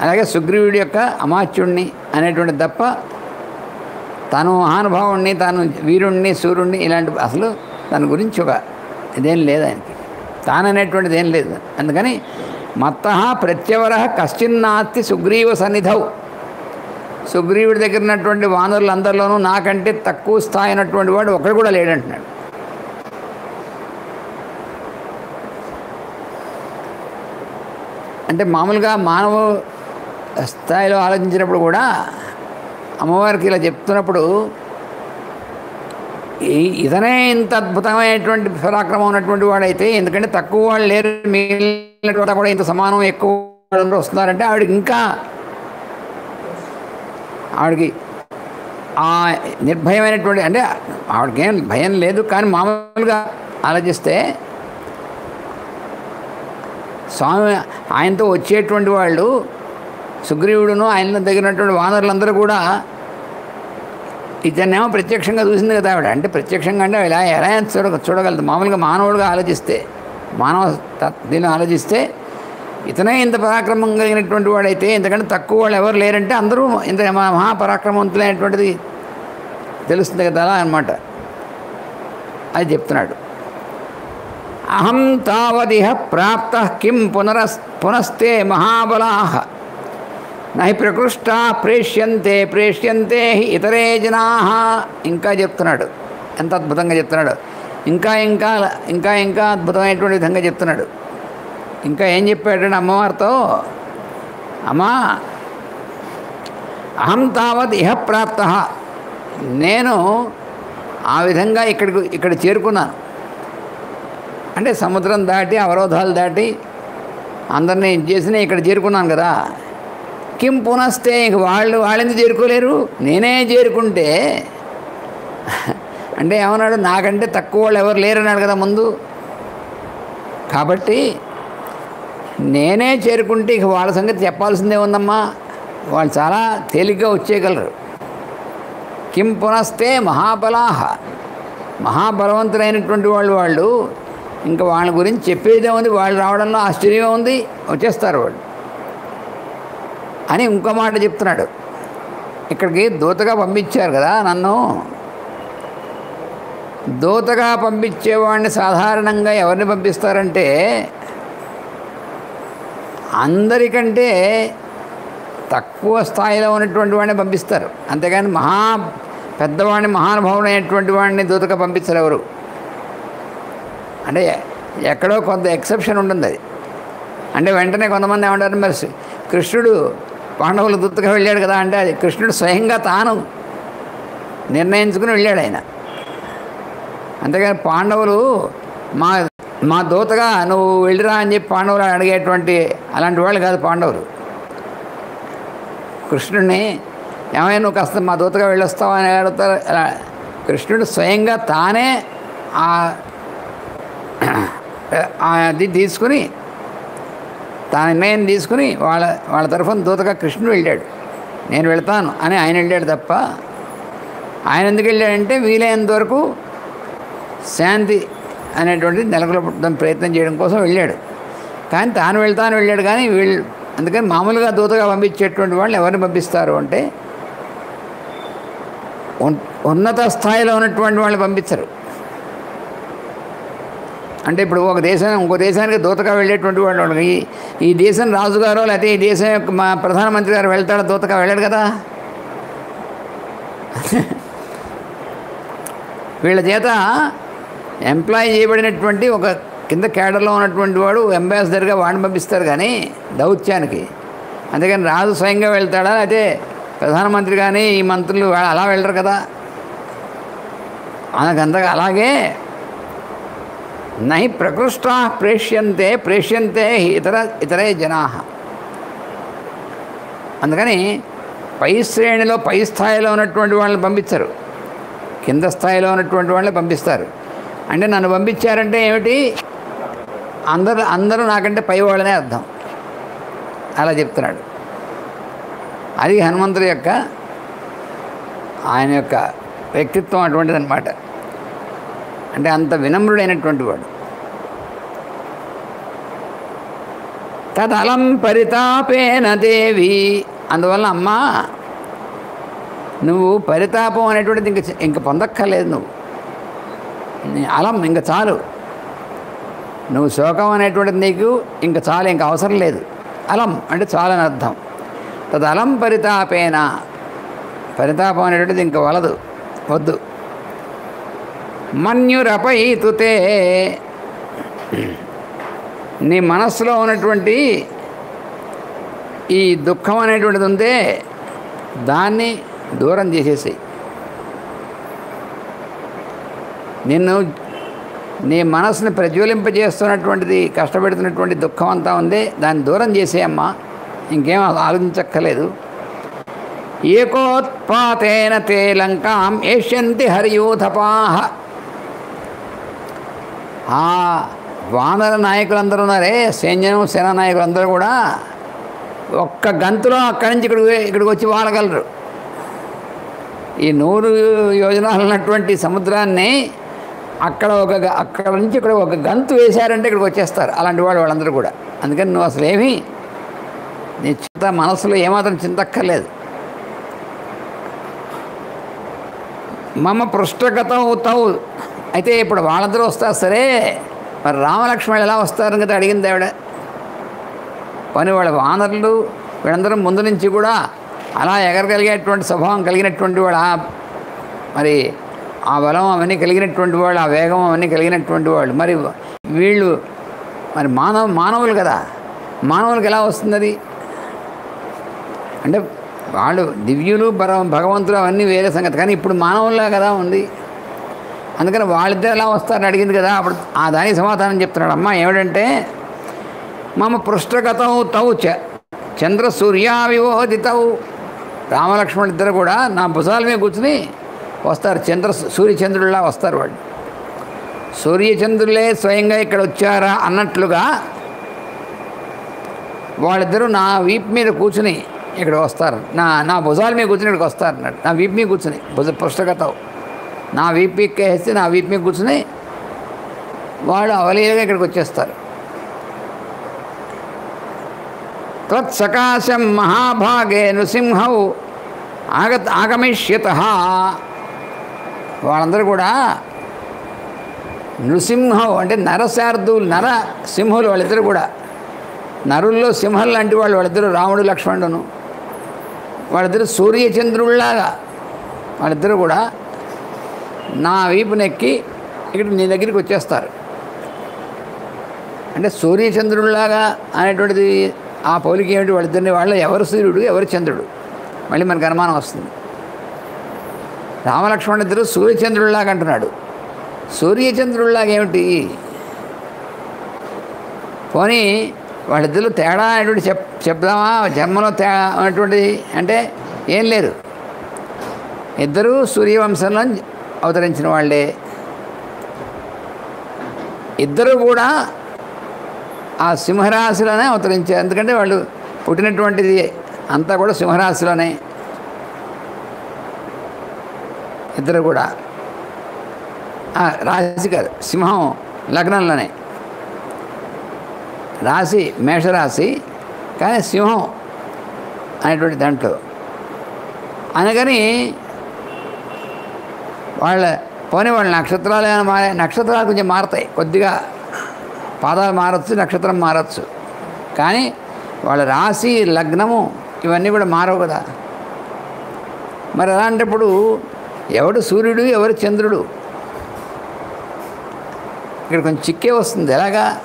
అలాగే సుగ్రీవుడి యొక్క అమాత్యుణ్ణి అనేటువంటి తప్ప తను మహానుభావుణ్ణి తాను వీరుణ్ణి సూర్యుణ్ణి ఇలాంటి అసలు దాని గురించి ఒక ఇదేం లేదు ఆయనకి. తాననేటువంటిది ఏం లేదు. అందుకని మత్త ప్రత్యవర కశ్చిన్నాస్తి సుగ్రీవ సన్నిధౌ. సుగ్రీవుడి దగ్గర ఉన్నటువంటి వానరులందరిలోనూ నాకంటే తక్కువ స్థాయి అయినటువంటి వాడు ఒకడు కూడా లేడంటున్నాడు. అంటే మామూలుగా మానవ స్థాయిలో ఆలోచించినప్పుడు కూడా అమ్మవారికి ఇలా చెప్తున్నప్పుడు ఇతనే ఇంత అద్భుతమైనటువంటి పరాక్రమం ఉన్నటువంటి వాడైతే ఎందుకంటే తక్కువ వాళ్ళు లేరు మిగిలినటువంటి కూడా ఇంత సమానం ఎక్కువ వస్తున్నారంటే ఆవిడకి ఇంకా ఆవిడకి ఆ నిర్భయమైనటువంటి అంటే ఆవిడకేం భయం లేదు కానీ మామూలుగా ఆలోచిస్తే స్వామి ఆయనతో వచ్చేటువంటి వాళ్ళు సుగ్రీవుడును ఆయన దగ్గరటువంటి వానరులందరూ కూడా ఇతన్నేమో ప్రత్యక్షంగా చూసింది కదా ఆవిడ. అంటే ప్రత్యక్షంగా అంటే ఇలా ఎలా చూడ చూడగలదు. మామూలుగా మానవుడిగా ఆలోచిస్తే మానవ దీన్ని ఆలోచిస్తే ఇతనే ఇంత పరాక్రమం కలిగినటువంటి వాడైతే ఇంతకంటే తక్కువ వాళ్ళు ఎవరు లేరంటే అందరూ ఇంత మహా- మహాపరాక్రమవంతులైనటువంటిది తెలుస్తుంది కదా అలా అనమాట అది చెప్తున్నాడు. అహం తావదిహ ప్రాప్త కిం పునరస్ పునస్తే మహాబలాహ నహి ప్రకృష్ట ప్రేష్యంతే ప్రేష్యంతే ఇతరే జనా. ఇంకా చెప్తున్నాడు. ఎంత అద్భుతంగా చెప్తున్నాడు. ఇంకా ఇంకా ఇంకా ఇంకా అద్భుతమైనటువంటి విధంగా చెప్తున్నాడు. ఇంకా ఏం చెప్పాడంటే అమ్మవారితో? అమ్మా అహం తావత్ ఇహ ప్రాప్త. నేను ఆ విధంగా ఇక్కడికి ఇక్కడ చేరుకున్నాను. అంటే సముద్రం దాటి అవరోధాలు దాటి అందరినీ చేసిన ఇక్కడ చేరుకున్నాను కదా. కిం పునస్తే ఇంక వాళ్ళు వాళ్ళెందుకు చేరుకోలేరు? నేనే చేరుకుంటే. అంటే ఏమన్నాడు? నాకంటే తక్కువ వాళ్ళు ఎవరు లేరన్నాడు కదా ముందు. కాబట్టి నేనే చేరుకుంటే ఇక వాళ్ళ సంగతి చెప్పాల్సిందే ఉందమ్మా. వాళ్ళు చాలా తేలిగ్గా వచ్చేయగలరు. కిం పునస్తే మహాబలాహ. మహాబలవంతులైనటువంటి వాళ్ళు వాళ్ళు. ఇంకా వాళ్ళ గురించి చెప్పేదే ఉంది. వాళ్ళు రావడంలో ఆశ్చర్యమే ఉంది. వచ్చేస్తారు వాళ్ళు. అని ఇంకో మాట చెప్తున్నాడు. ఇక్కడికి దూతగా పంపించారు కదా నన్ను. దూతగా పంపించేవాడిని సాధారణంగా ఎవరిని పంపిస్తారంటే అందరికంటే తక్కువ స్థాయిలో ఉన్నటువంటి వాడిని పంపిస్తారు. అంతేగాని మహా పెద్దవాడిని మహానుభావుడైనటువంటి వాడిని దూతగా పంపించరు ఎవరు. అంటే ఎక్కడో కొంత ఎక్సెప్షన్ ఉంటుంది అది. అంటే వెంటనే కొంతమంది ఏమంటారు మరి కృష్ణుడు పాండవులు దూతగా వెళ్ళాడు కదా అంటే అది కృష్ణుడు స్వయంగా తాను నిర్ణయించుకుని వెళ్ళాడు ఆయన. అంతేగాని పాండవులు మా మా దూతగా నువ్వు వెళ్ళిరా అని చెప్పి పాండవులు అడిగేటువంటి అలాంటి వాళ్ళు కాదు పాండవులు. కృష్ణుడిని ఏమైనా నువ్వు కాస్త మా దూతగా వెళ్ళొస్తావు అని అడుగుతారు. కృష్ణుడు స్వయంగా తానే ఆ అది తీసుకుని తాను నిర్ణయం తీసుకుని వాళ్ళ వాళ్ళ తరఫున దూతగా కృష్ణుడు వెళ్ళాడు. నేను వెళ్తాను అని ఆయన వెళ్ళాడు తప్ప ఆయన ఎందుకు వెళ్ళాడంటే వీలైనంత వరకు శాంతి అనేటువంటిది నెలకొల్పడం ప్రయత్నం చేయడం కోసం వెళ్ళాడు. కానీ తాను వెళ్తాను వెళ్ళాడు కానీ వీళ్ళు అందుకని మామూలుగా దూతగా పంపించేటువంటి వాళ్ళు ఎవరిని పంపిస్తారు అంటే ఉన్నత స్థాయిలో ఉన్నటువంటి వాళ్ళు పంపించరు. అంటే ఇప్పుడు ఒక దేశం ఇంకో దేశానికి దూతగా వెళ్ళేటువంటి వాళ్ళు ఉండరు. ఈ ఈ దేశం రాజుగారో లేకపోతే ఈ దేశం యొక్క మా ప్రధానమంత్రి గారు వెళ్తాడు? దూతగా వెళ్ళాడు కదా? వీళ్ళ చేత ఎంప్లాయ్ చేయబడినటువంటి ఒక కింద కేడర్లో ఉన్నటువంటి వాడు అంబాసిడర్గా వాడిని పంపిస్తారు కానీ దౌత్యానికి. అందుకని రాజు స్వయంగా వెళ్తాడా? అయితే ప్రధానమంత్రి కానీ ఈ మంత్రులు అలా వెళ్ళరు కదా? అందుకంతగా అలాగే నహి ప్రకృష్ట ప్రేష్యంతే ప్రేష్యంతే ఇతర ఇతరే జనా. అందుకని పై శ్రేణిలో పై స్థాయిలో ఉన్నటువంటి వాళ్ళని పంపించరు కింద స్థాయిలో ఉన్నటువంటి వాళ్ళని పంపిస్తారు. అంటే నన్ను పంపించారంటే ఏమిటి? అందరూ అందరూ నాకంటే పై వాళ్ళనే అర్థం. అలా చెప్తున్నాడు. అది హనుమంతుడి యొక్క ఆయన యొక్క వ్యక్తిత్వం అటువంటిదన్నమాట. అంటే అంత వినమ్రుడైనటువంటి వాడు. తదలం పరితాపేన దేవి. అందువల్ల అమ్మా నువ్వు పరితాపం అనేటువంటిది ఇంక ఇంక పొందక్కర్లేదు నువ్వు. నీ అలం ఇంక చాలు. నువ్వు శోకం అనేటువంటిది నీకు ఇంక చాలు ఇంక అవసరం లేదు. అలం అంటే చాలని అర్థం. తదలం పరితాపేన. పరితాపం అనేటువంటిది ఇంక వలదు వద్దు. మన్యురపైతుతే. నీ మనస్సులో ఉన్నటువంటి ఈ దుఃఖం అనేటువంటిది ఉందే దాన్ని దూరం చేసేసి నిన్ను నీ మనసుని ప్రజ్వలింపజేస్తున్నటువంటిది కష్టపెడుతున్నటువంటి దుఃఖం అంతా ఉంది దాన్ని దూరం చేసేయమ్మా. ఇంకేం ఆలోచించక్కర్లేదు. ఏకోత్పాతేన తే లంకాం ఏష్యంతి హరియూధపాహ ఆ వానర నాయకులందరూ ఉన్నారే. సైన్యం సేనా నాయకులందరూ కూడా ఒక్క గంతులో అక్కడి నుంచి ఇక్కడికి ఇక్కడికి వచ్చి వాడగలరు. ఈ నూరు యోజనాలు ఉన్నటువంటి సముద్రాన్ని అక్కడ ఒక అక్కడ నుంచి ఇక్కడ ఒక గంతు వేశారంటే ఇక్కడికి వచ్చేస్తారు. అలాంటి వాళ్ళు వాళ్ళందరూ కూడా. అందుకని నువ్వు అసలు ఏమీ నీ చింత మనసులో ఏమాత్రం చింతక్కర్లేదు. మమ పృష్ఠగతం అవుతావు. అయితే ఇప్పుడు వాళ్ళందరూ వస్తారు. సరే మరి రామలక్ష్మణులు ఎలా వస్తారు కదా అడిగింది ఆవిడ. పని వాళ్ళ వానరులు వీళ్ళందరూ ముందు నుంచి కూడా అలా ఎగరగలిగేటువంటి స్వభావం కలిగినటువంటి వాళ్ళు మరి ఆ బలం అవన్నీ కలిగినటువంటి వాళ్ళు ఆ వేగం అవన్నీ కలిగినటువంటి వాళ్ళు. మరి వీళ్ళు మరి మానవ మానవులు కదా. మానవులకు ఎలా వస్తుంది అంటే వాళ్ళు దివ్యులు భగవంతులు అవన్నీ వేరే సంగతి. కానీ ఇప్పుడు మానవుల్లా కదా ఉంది. అందుకని వాళ్ళిద్దరు ఎలా వస్తారని అడిగింది కదా అప్పుడు ఆ దానికి సమాధానం చెప్తున్నాడు. అమ్మ ఏమిటంటే మమ పృష్ఠగతం తౌ చ చంద్ర సూర్యావివోదితౌ రామలక్ష్మణ్ ఇద్దరు కూడా నా భుజాల మీద కూర్చుని వస్తారు. చంద్ర సూర్యచంద్రుల్లా వస్తారు వాళ్ళు. సూర్యచంద్రులే స్వయంగా ఇక్కడ వచ్చారా అన్నట్లుగా వాళ్ళిద్దరూ నా వీపు మీద కూర్చుని ఇక్కడ వస్తారు. నా నా భుజాల మీద కూర్చుని ఇక్కడికి వస్తారు అన్నాడు. నా వీపు మీద కూర్చుని భుజ పుస్తకతావు నా వీపు ఎక్కేస్తే నా వీపు మీద కూర్చుని వాళ్ళు అవలీలుగా ఇక్కడికి వచ్చేస్తారు. తత్సకాశం మహాభాగే నృసింహౌ ఆగ ఆగమిష్యత. వాళ్ళందరూ కూడా నృసింహం అంటే నరశార్దులు నర సింహులు వాళ్ళిద్దరు కూడా. నరుల్లో సింహం లాంటి వాళ్ళు వాళ్ళిద్దరు రాముడు లక్ష్మణుడును. వాళ్ళిద్దరు సూర్యచంద్రుల్లాగా. వాళ్ళిద్దరు కూడా నా వీపు నెక్కి ఇక్కడ నీ దగ్గరికి వచ్చేస్తారు. అంటే సూర్యచంద్రుడిలాగా అనేటువంటిది ఆ పౌలికి ఏమిటి? వాళ్ళిద్దరిని వాళ్ళ ఎవరు సూర్యుడు ఎవరు చంద్రుడు? మళ్ళీ మనకు అనుమానం వస్తుంది. రామలక్ష్మణుడు ఇద్దరు సూర్యచంద్రుడిలాగా అంటున్నాడు. సూర్యచంద్రుడిలాగా ఏమిటి? పోనీ వాళ్ళిద్దరు తేడా అనేటువంటి చెప్ చెప్దామా? జన్మలో తేడా అనేటువంటి అంటే ఏం లేదు. ఇద్దరూ సూర్యవంశంలో అవతరించిన వాళ్ళే. ఇద్దరు కూడా ఆ సింహరాశిలోనే అవతరించారు ఎందుకంటే వాళ్ళు పుట్టినటువంటిది అంతా కూడా సింహరాశిలోనే. ఇద్దరు కూడా. రాశి కాదు సింహం లగ్నంలోనే. రాశి మేషరాశి కానీ సింహం అనేటువంటి దాంట్లో. అనగని వాళ్ళ పోనీ వాళ్ళ నక్షత్రాలు ఏమైనా మారే నక్షత్రాలు కొంచెం మారతాయి. కొద్దిగా పాదాలు మారచ్చు నక్షత్రం మారచ్చు. కానీ వాళ్ళ రాశి లగ్నము ఇవన్నీ కూడా మారవు కదా. మరి అలాంటప్పుడు ఎవడు సూర్యుడు ఎవరు చంద్రుడు? ఇక్కడ కొంచెం చిక్కే వస్తుంది. ఎలాగా?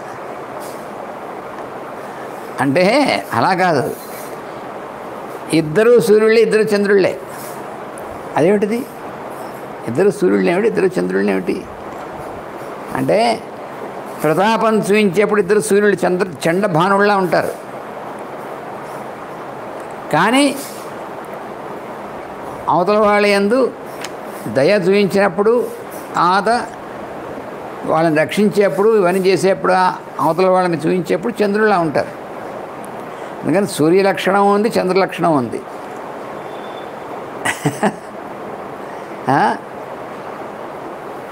అంటే అలా కాదు. ఇద్దరు సూర్యుళ్ళే ఇద్దరు చంద్రుళ్ళే. అదేమిటిది? ఇద్దరు సూర్యుడిని ఏమిటి? ఇద్దరు చంద్రుడిని ఏమిటి? అంటే ప్రతాపం చూపించేప్పుడు ఇద్దరు సూర్యుడు చంద్ర చండభానుల్లా ఉంటారు. కానీ అవతల వాళ్ళ యందు దయ చూపించినప్పుడు ఆత వాళ్ళని రక్షించేప్పుడు ఇవన్నీ చేసేప్పుడు అవతల వాళ్ళని చూపించేప్పుడు చంద్రులా ఉంటారు. అందుకని సూర్య లక్షణం ఉంది చంద్రలక్షణం ఉంది. *laughs*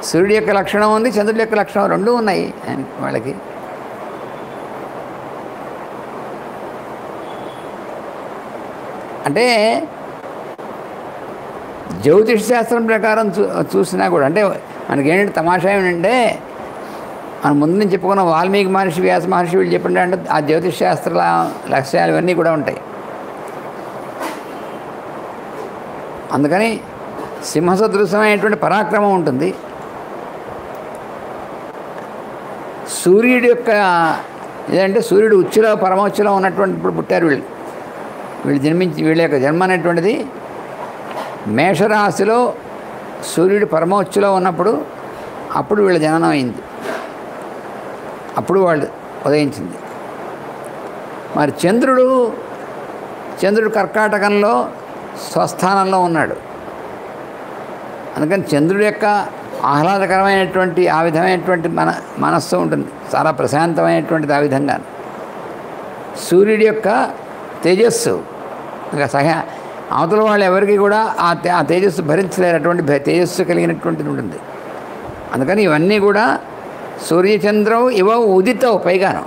సూర్యుడి యొక్క లక్షణం ఉంది చంద్రుడి యొక్క లక్షణం రెండూ ఉన్నాయి ఆయన వాళ్ళకి. అంటే జ్యోతిష శాస్త్రం ప్రకారం చూ చూసినా కూడా అంటే మనకి ఏంటంటే తమాషా ఏమిటంటే మనం ముందు నుంచి చెప్పుకున్న వాల్మీకి మహర్షి వ్యాస మహర్షి వీళ్ళు చెప్పిన అంటే ఆ జ్యోతిష శాస్త్ర లక్ష్యాలు ఇవన్నీ కూడా ఉంటాయి. అందుకని సింహసదృశమైనటువంటి పరాక్రమం ఉంటుంది. సూర్యుడి యొక్క ఏదంటే సూర్యుడు ఉచ్చులో పరమోచ్చులో ఉన్నటువంటి ఇప్పుడు పుట్టారు వీళ్ళు. వీళ్ళు జన్మించి వీళ్ళ యొక్క జన్మ అనేటువంటిది మేషరాశిలో సూర్యుడు పరమోచ్చులో ఉన్నప్పుడు అప్పుడు వీళ్ళ జననం అయింది. అప్పుడు వాళ్ళు ఉదయించింది. మరి చంద్రుడు చంద్రుడు కర్కాటకంలో స్వస్థానంలో ఉన్నాడు. అందుకని చంద్రుడి యొక్క ఆహ్లాదకరమైనటువంటి ఆ విధమైనటువంటి మన మనస్సు ఉంటుంది. చాలా ప్రశాంతమైనటువంటిది ఆ విధంగా. సూర్యుడి యొక్క తేజస్సు ఇంకా సహ అవతల వాళ్ళు ఎవరికి కూడా ఆ తే- ఆ తేజస్సు భరించలేనటువంటి తేజస్సు కలిగినటువంటిది ఉంటుంది. అందుకని ఇవన్నీ కూడా సూర్యచంద్రం ఇవ ఉదితవు పైగాను.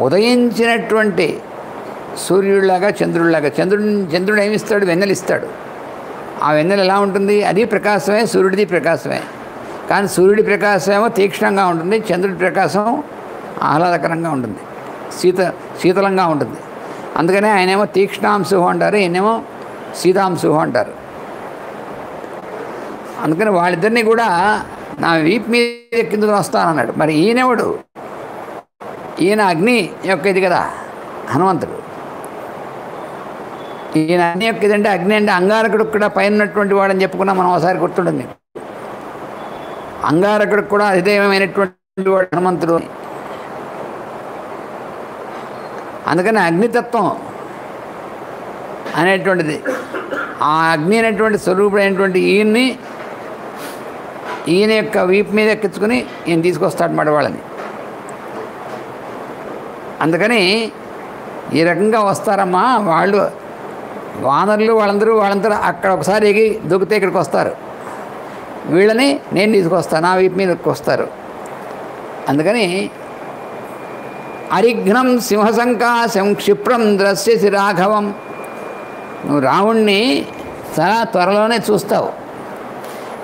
ఉదయించినటువంటి సూర్యుడిలాగా చంద్రుడిలాగా చంద్రుడు చంద్రుడు ఏమిస్తాడు? వెన్నెలిస్తాడు. ఆ వెన్నెల ఎలా ఉంటుంది? అది ప్రకాశమే సూర్యుడిది ప్రకాశమే. కానీ సూర్యుడి ప్రకాశం ఏమో తీక్షణంగా ఉంటుంది చంద్రుడి ప్రకాశం ఆహ్లాదకరంగా ఉంటుంది శీత శీతలంగా ఉంటుంది. అందుకనే ఆయనేమో తీక్ష్ణాంశుహం అంటారు ఈయనేమో శీతాంశుహం అంటారు. అందుకని వాళ్ళిద్దరినీ కూడా నా వీప్ మీద కిందకు వస్తానన్నాడు. మరి ఈయనెవడు? ఈయన అగ్ని యొక్క ఇది కదా హనుమంతుడు. ఈయన అగ్ని యొక్క ఇదంటే అగ్ని అంటే అంగారకుడు కూడా పైన ఉన్నటువంటి వాడని చెప్పుకున్నా మనం ఒకసారి గుర్తుంటుంది మీకు. అంగారకుడు కూడా అధిదైవమైనటువంటి వాడు హనుమంతుడు. అందుకని అగ్నితత్వం అనేటువంటిది. ఆ అగ్ని అనేటువంటి స్వరూపుడైనటువంటి ఈయన్ని ఈయన యొక్క వీపు మీద ఎక్కించుకుని ఈయన తీసుకొస్తాడు మడవాళ్ళని వాళ్ళని. అందుకని ఈ రకంగా వస్తారమ్మా వాళ్ళు వానరులు వాళ్ళందరూ వాళ్ళందరూ అక్కడ ఒకసారి ఎగి దూకితే ఇక్కడికి వస్తారు. వీళ్ళని నేను తీసుకొస్తాను నా వీపు మీదకి వస్తారు. అందుకని అరిఘ్నం సింహసంకాశం క్షిప్రం ద్రశ్యసి రాఘవం. నువ్వు రావుణ్ణి చాలా త్వరలోనే చూస్తావు.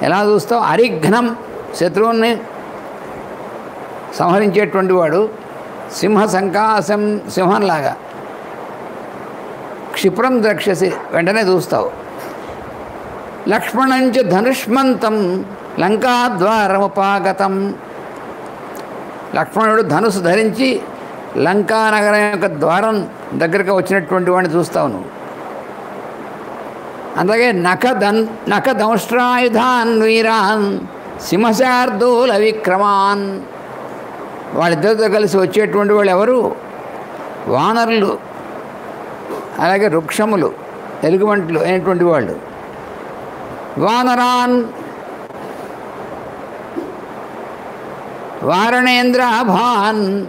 ఎలా చూస్తావు? అరిఘ్నం శత్రువుని సంహరించేటువంటి వాడు సింహ సంకాశం సింహంలాగా క్షిప్రం ద్రక్ష్యసి వెంటనే చూస్తావు. లక్ష్మణంచ ధనుష్మంతం లంకాద్వారముపాగతం. లక్ష్మణుడు ధనుసు ధరించి లంకానగరం యొక్క ద్వారం దగ్గరకు వచ్చినటువంటి వాడిని చూస్తావు నువ్వు. అలాగే నఖ దన్ నఖ దంష్ట్రాయుధాన్ వీరాన్ సింహశార్దూల విక్రమాన్. వాళ్ళిద్దరితో కలిసి వచ్చేటువంటి వాళ్ళు ఎవరు? వానరులు. అలాగే వృక్షములు ఎలుగుబంట్లు అయినటువంటి వాళ్ళు. వానరాన్ వారణేంద్రాభాన్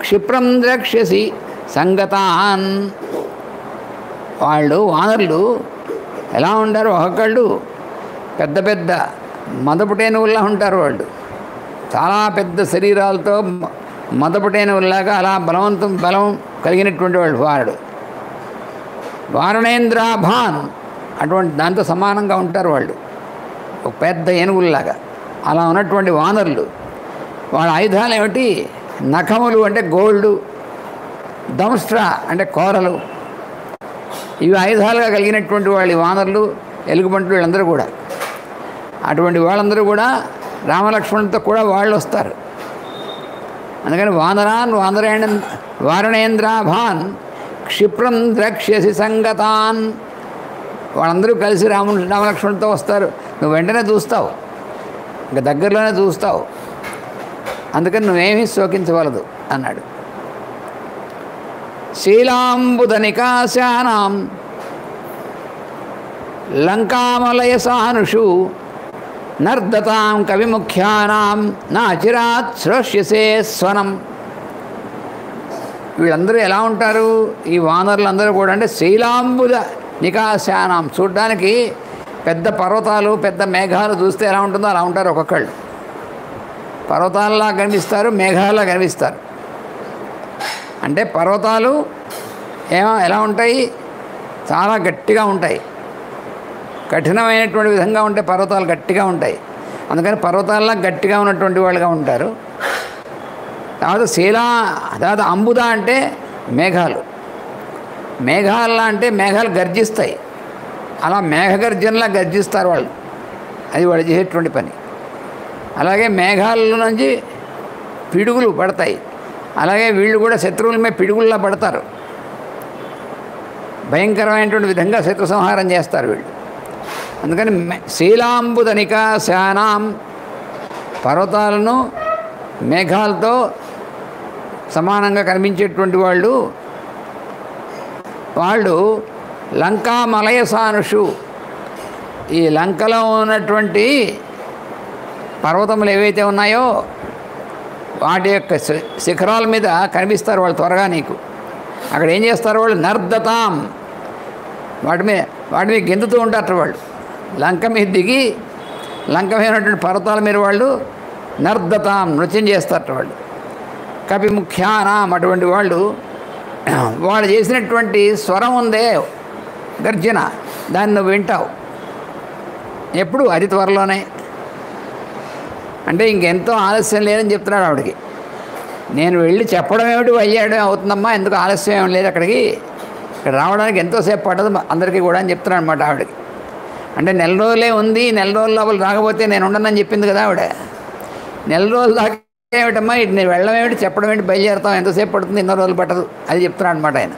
క్షిప్రం ద్రక్ష్యసి సంగతాన్. వాళ్ళు వానరులు ఎలా ఉంటారు? ఒక్కొక్కళ్ళు పెద్ద పెద్ద మదపుటేనువుల్లా ఉంటారు వాళ్ళు. చాలా పెద్ద శరీరాలతో మ- మదపుటేనువుల్లాగా అలా బలవంతం బలం కలిగినటువంటి వాళ్ళు వారుడు వారణేంద్రాభాన్ అటువంటి దాంతో సమానంగా ఉంటారు వాళ్ళు. ఒక పెద్ద ఏనుగుల్లాగా. అలా ఉన్నటువంటి వానరులు. వాళ్ళ ఆయుధాలు ఏమిటి? నఖములు అంటే గోల్డ్ దంస్ట్రా అంటే కోరలు. ఇవి ఆయుధాలుగా కలిగినటువంటి వాళ్ళు వానరులు ఎలుగుబంటి వీళ్ళందరూ కూడా. అటువంటి వాళ్ళందరూ కూడా రామలక్ష్మణులతో కూడా వాళ్ళు వస్తారు. అందుకని వానరాన్ వానరేణ వారణేంద్రాభాన్ క్షిప్రం ద్రక్ష్యసి సంగతాన్. వాళ్ళందరూ కలిసి రాముడు రామలక్ష్మణులతో వస్తారు. నువ్వు వెంటనే చూస్తావు. ఇంకా దగ్గరలోనే చూస్తావు. అందుకని నువ్వేమీ శోకించవలదు అన్నాడు. శీలాంబుద నికాశానాం లంకామలయ సానుషు నర్దతాం కవిముఖ్యానాం నాచిరాత్ శ్రోష్యసే స్వనం. వీళ్ళందరూ ఎలా ఉంటారు? ఈ వానరులందరూ కూడా అంటే శైలాంబుల నికాశానం. చూడ్డానికి పెద్ద పర్వతాలు పెద్ద మేఘాలు చూస్తే ఎలా ఉంటుందో అలా ఉంటారు ఒక్కొక్కళ్ళు. పర్వతాల్లా కనిపిస్తారు మేఘాల్లా కనిపిస్తారు. అంటే పర్వతాలు ఏమో ఎలా ఉంటాయి? చాలా గట్టిగా ఉంటాయి. కఠినమైనటువంటి విధంగా ఉంటే పర్వతాలు గట్టిగా ఉంటాయి. అందుకని పర్వతాలలా గట్టిగా ఉన్నటువంటి వాళ్ళుగా ఉంటారు. తర్వాత శీలా తర్వాత అంబుద అంటే మేఘాలు. మేఘాల్లా అంటే మేఘాలు గర్జిస్తాయి. అలా మేఘగర్జనలా గర్జిస్తారు వాళ్ళు. అది వాళ్ళు చేసేటువంటి పని. అలాగే మేఘాల నుంచి పిడుగులు పడతాయి. అలాగే వీళ్ళు కూడా శత్రువుల మీద పిడుగుల్లా పడతారు. భయంకరమైనటువంటి విధంగా శత్రు సంహారం చేస్తారు వీళ్ళు. అందుకని మే- శానాం పర్వతాలను మేఘాలతో సమానంగా కనిపించేటువంటి వాళ్ళు వాళ్ళు లంకా మలయసానుషు. ఈ లంకలో ఉన్నటువంటి పర్వతములు ఏవైతే ఉన్నాయో వాటి యొక్క శి- శిఖరాల మీద కనిపిస్తారు వాళ్ళు త్వరగా నీకు. అక్కడ ఏం చేస్తారు వాళ్ళు? నర్దతాం. వాటి మీద వాటి మీద గెంతుతూ ఉంటారు వాళ్ళు. లంక మీద దిగి లంక పర్వతాల మీద వాళ్ళు నర్దతాం నృత్యం చేస్తారు వాళ్ళు. కపిముఖ్యానాం అటువంటి వాళ్ళు వాళ్ళు చేసినటువంటి స్వరం ఉందే గర్జన. దాన్ని నువ్వు వింటావు. ఎప్పుడు? అతి త్వరలోనే. అంటే ఇంకెంతో ఆలస్యం లేదని చెప్తున్నాడు ఆవిడకి. నేను వెళ్ళి చెప్పడం ఏమిటి? అయ్యాడు అవుతుందమ్మా ఎందుకు ఆలస్యం ఏం లేదు అక్కడికి? ఇక్కడ రావడానికి ఎంతోసేపు పడదు అందరికీ కూడా అని చెప్తున్నాడు అనమాట ఆవిడకి. అంటే నెల రోజులే ఉంది నెల రోజుల లోపల రాకపోతే నేను ఉండనని చెప్పింది కదా ఆవిడ. నెల రోజుల దాకా ఏమిటమ్మా ఇటు నేను వెళ్ళడం ఏమిటి చెప్పడం ఏంటి బయలుదేరుతాం ఎంతసేపు పడుతుంది ఎన్నో రోజులు పట్టదు అది చెప్తున్నాడు అనమాట ఆయన.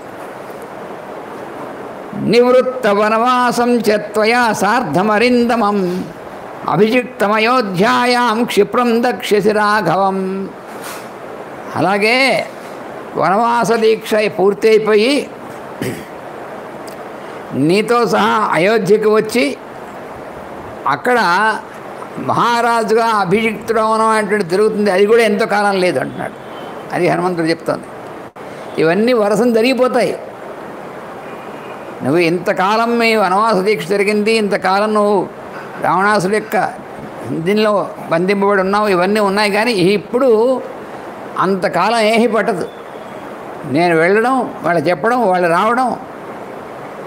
నివృత్త వనవాసం చత్వయా సార్ధమరిందమం అభిజిక్తమయోధ్యాయాం క్షిప్రం దక్షసి రాఘవం అలాగే వనవాస దీక్ష పూర్తి అయిపోయి నీతో సహా అయోధ్యకు వచ్చి అక్కడ మహారాజుగా అభిషిక్తుడవనం అనేటువంటి తిరుగుతుంది అది కూడా ఎంతో కాలం లేదు అంటున్నాడు. అది హనుమంతుడు చెప్తోంది. ఇవన్నీ వరసను జరిగిపోతాయి. నువ్వు ఇంతకాలం మీ వనవాస దీక్ష జరిగింది ఇంతకాలం నువ్వు రావణాసుడు యొక్క దీనిలో బంధింపబడి ఉన్నావు ఇవన్నీ ఉన్నాయి కానీ ఇప్పుడు అంతకాలం ఏమీ పట్టదు. నేను వెళ్ళడం వాళ్ళు చెప్పడం వాళ్ళు రావడం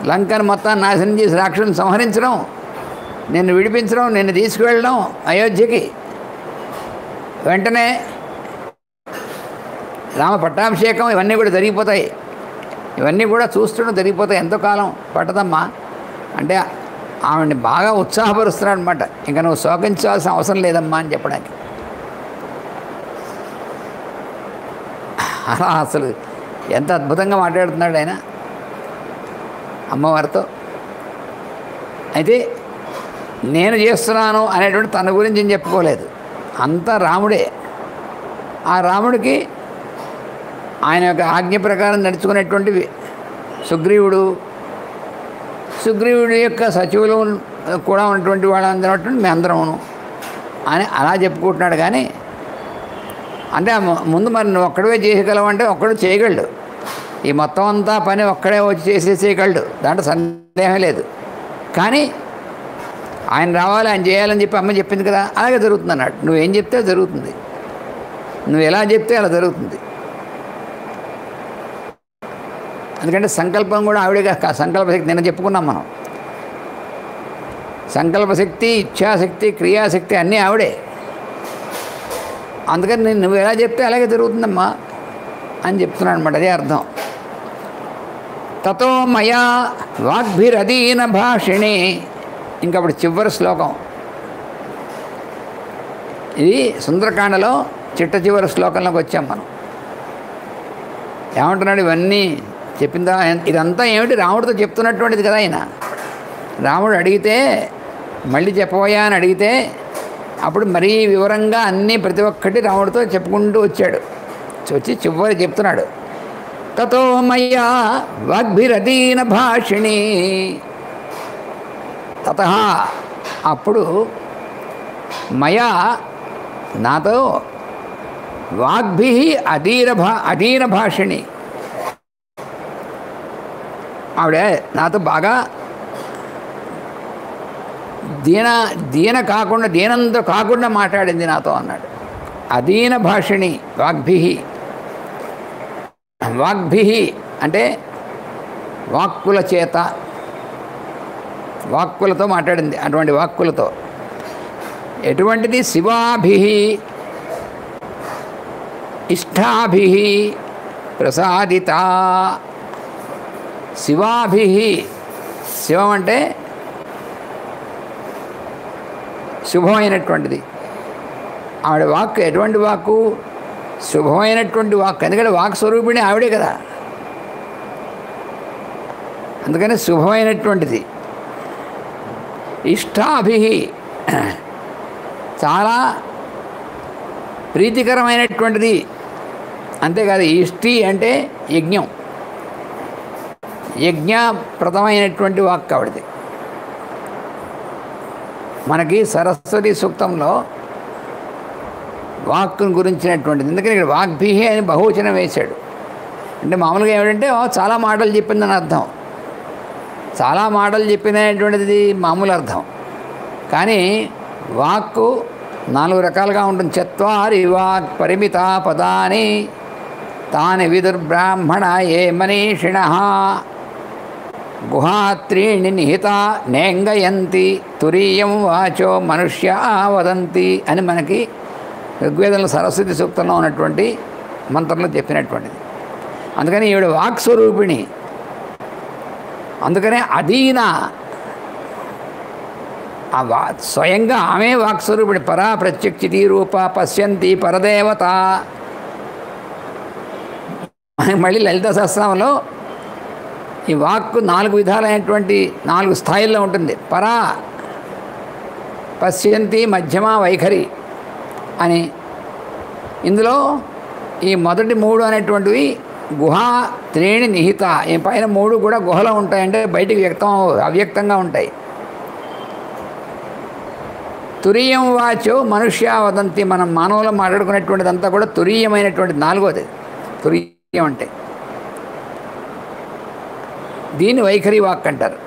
లంకను మొత్తాన్ని నాశనం చేసి రాక్షసుని సంహరించడం నిన్ను విడిపించడం నిన్ను తీసుకువెళ్ళడం అయోధ్యకి. వెంటనే రామ పట్టాభిషేకం ఇవన్నీ కూడా జరిగిపోతాయి. ఇవన్నీ కూడా చూస్తుంటే జరిగిపోతాయి. ఎంతో కాలం పట్టదమ్మా. అంటే ఆవిడని బాగా ఉత్సాహపరుస్తున్నాడు అనమాట ఇంకా నువ్వు శోకించాల్సిన అవసరం లేదమ్మా అని చెప్పడానికి. అలా అసలు ఎంత అద్భుతంగా మాట్లాడుతున్నాడు ఆయన అమ్మవారితో. అయితే నేను చేస్తున్నాను అనేటువంటి తన గురించి ఏం చెప్పుకోలేదు. అంతా రాముడే. ఆ రాముడికి ఆయన యొక్క ఆజ్ఞ ప్రకారం నడుచుకునేటువంటి సుగ్రీవుడు సుగ్రీవుడి యొక్క సచివులు కూడా ఉన్నటువంటి వాళ్ళందరూ మీ అని అలా చెప్పుకుంటున్నాడు కానీ అంటే ముందు మరి నువ్వు ఒక్కడవే చేయగలవు అంటే ఒక్కడు చేయగలడు. ఈ మొత్తం అంతా పని ఒక్కడే వచ్చి చేసేసేయగలడు. దాంట్లో సందేహం లేదు. కానీ ఆయన రావాలి ఆయన చేయాలని చెప్పి అమ్మ చెప్పింది కదా అలాగే జరుగుతుంది అన్నాడు. నువ్వేం చెప్తే జరుగుతుంది. నువ్వు ఎలా చెప్తే అలా జరుగుతుంది. ఎందుకంటే సంకల్పం కూడా ఆవిడేగా సంకల్పశక్తి నిన్న చెప్పుకున్నాం మనం. సంకల్పశక్తి ఇచ్ఛాశక్తి క్రియాశక్తి అన్నీ ఆవిడే. అందుకని నేను నువ్వు ఎలా చెప్తే అలాగే జరుగుతుందమ్మా అని చెప్తున్నాను అనమాట అదే అర్థం. తతో మయా వాగ్భిరదీన భాషిణి ఇంకా అప్పుడు చివరి శ్లోకం. ఇది సుందరకాండలో చిట్ట చివరి శ్లోకంలోకి వచ్చాం మనం. ఏమంటున్నాడు ఇవన్నీ చెప్పిందా? ఇదంతా ఏమిటి? రాముడితో చెప్తున్నటువంటిది కదా ఆయన రాముడు అడిగితే మళ్ళీ చెప్పబోయా అని అడిగితే అప్పుడు మరీ వివరంగా అన్నీ ప్రతి ఒక్కటి రాముడితో చెప్పుకుంటూ వచ్చాడు. వచ్చి చివరి చెప్తున్నాడు. తతో మయ్యా వాగ్భిరదీన భాషిణి తత. అప్పుడు మయా నాతో వాగ్భి అధీరభా భా అధీన ఆవిడ నాతో బాగా దీన దీన కాకుండా దీనంతో కాకుండా మాట్లాడింది నాతో అన్నాడు. అధీన భాషిణి వాగ్భి. వాగ్భి అంటే వాక్కుల చేత వాక్కులతో మాట్లాడింది అటువంటి వాక్కులతో. ఎటువంటిది? శివాభి ఇష్టాభి ప్రసాదిత. శివాభి శివం అంటే శుభమైనటువంటిది. ఆవిడ వాక్కు ఎటువంటి వాక్కు? శుభమైనటువంటి వాక్కు. ఎందుకంటే వాక్ స్వరూపిణి ఆవిడే కదా. అందుకని శుభమైనటువంటిది. ఇష్టాభి. చాలా ప్రీతికరమైనటువంటిది. అంతేకాదు ఇష్టి అంటే యజ్ఞం. యజ్ఞప్రదమైనటువంటి వాక్ ఆవిడది మనకి సరస్వతి సూక్తంలో వాక్కును గురించినటువంటిది. ఎందుకని ఇక్కడ వాగ్భీహి అని బహువచనం వేశాడు. అంటే మామూలుగా ఏమిటంటే చాలా మాటలు చెప్పిందని అర్థం. చాలా మాటలు చెప్పినటువంటిది మామూలు అర్థం. కానీ వాక్కు నాలుగు రకాలుగా ఉంటుంది. చత్వారి వాక్ పరిమిత పదాని తాని విదుర్బ్రాహ్మణ ఏ మనీషిణ గుహాత్రీణి నిహిత నేంగయంతి తురీయం వాచో మనుష్య వదంతి అని మనకి ఋగ్వేదంలో సరస్వతి సూక్తంలో ఉన్నటువంటి మంత్రంలో చెప్పినటువంటిది. అందుకని ఈవిడ వాక్స్వరూపిణి అందుకనే అధీన. ఆ వా స్వయంగా ఆమె వాక్స్వరూపిణి పరా ప్రత్యక్షితి రూప పశ్యంతి పరదేవత. మళ్ళీ లలిత సహస్రంలో ఈ వాక్కు నాలుగు విధాలైనటువంటి నాలుగు స్థాయిల్లో ఉంటుంది. పరా పశ్యంతి మధ్యమ వైఖరి అని. ఇందులో ఈ మొదటి మూడు అనేటువంటివి గుహ త్రేణి నిహిత. ఈ పైన మూడు కూడా గుహలో ఉంటాయంటే బయటికి వ్యక్తం అవ్యక్తంగా ఉంటాయి. తురీయం వాచో మనుష్య వదంతి. మనం మానవులు మాట్లాడుకునేటువంటిదంతా కూడా తురీయమైనటువంటి నాలుగోది. తురీయం అంటే. దీన్ని వైఖరి వాక్ అంటారు.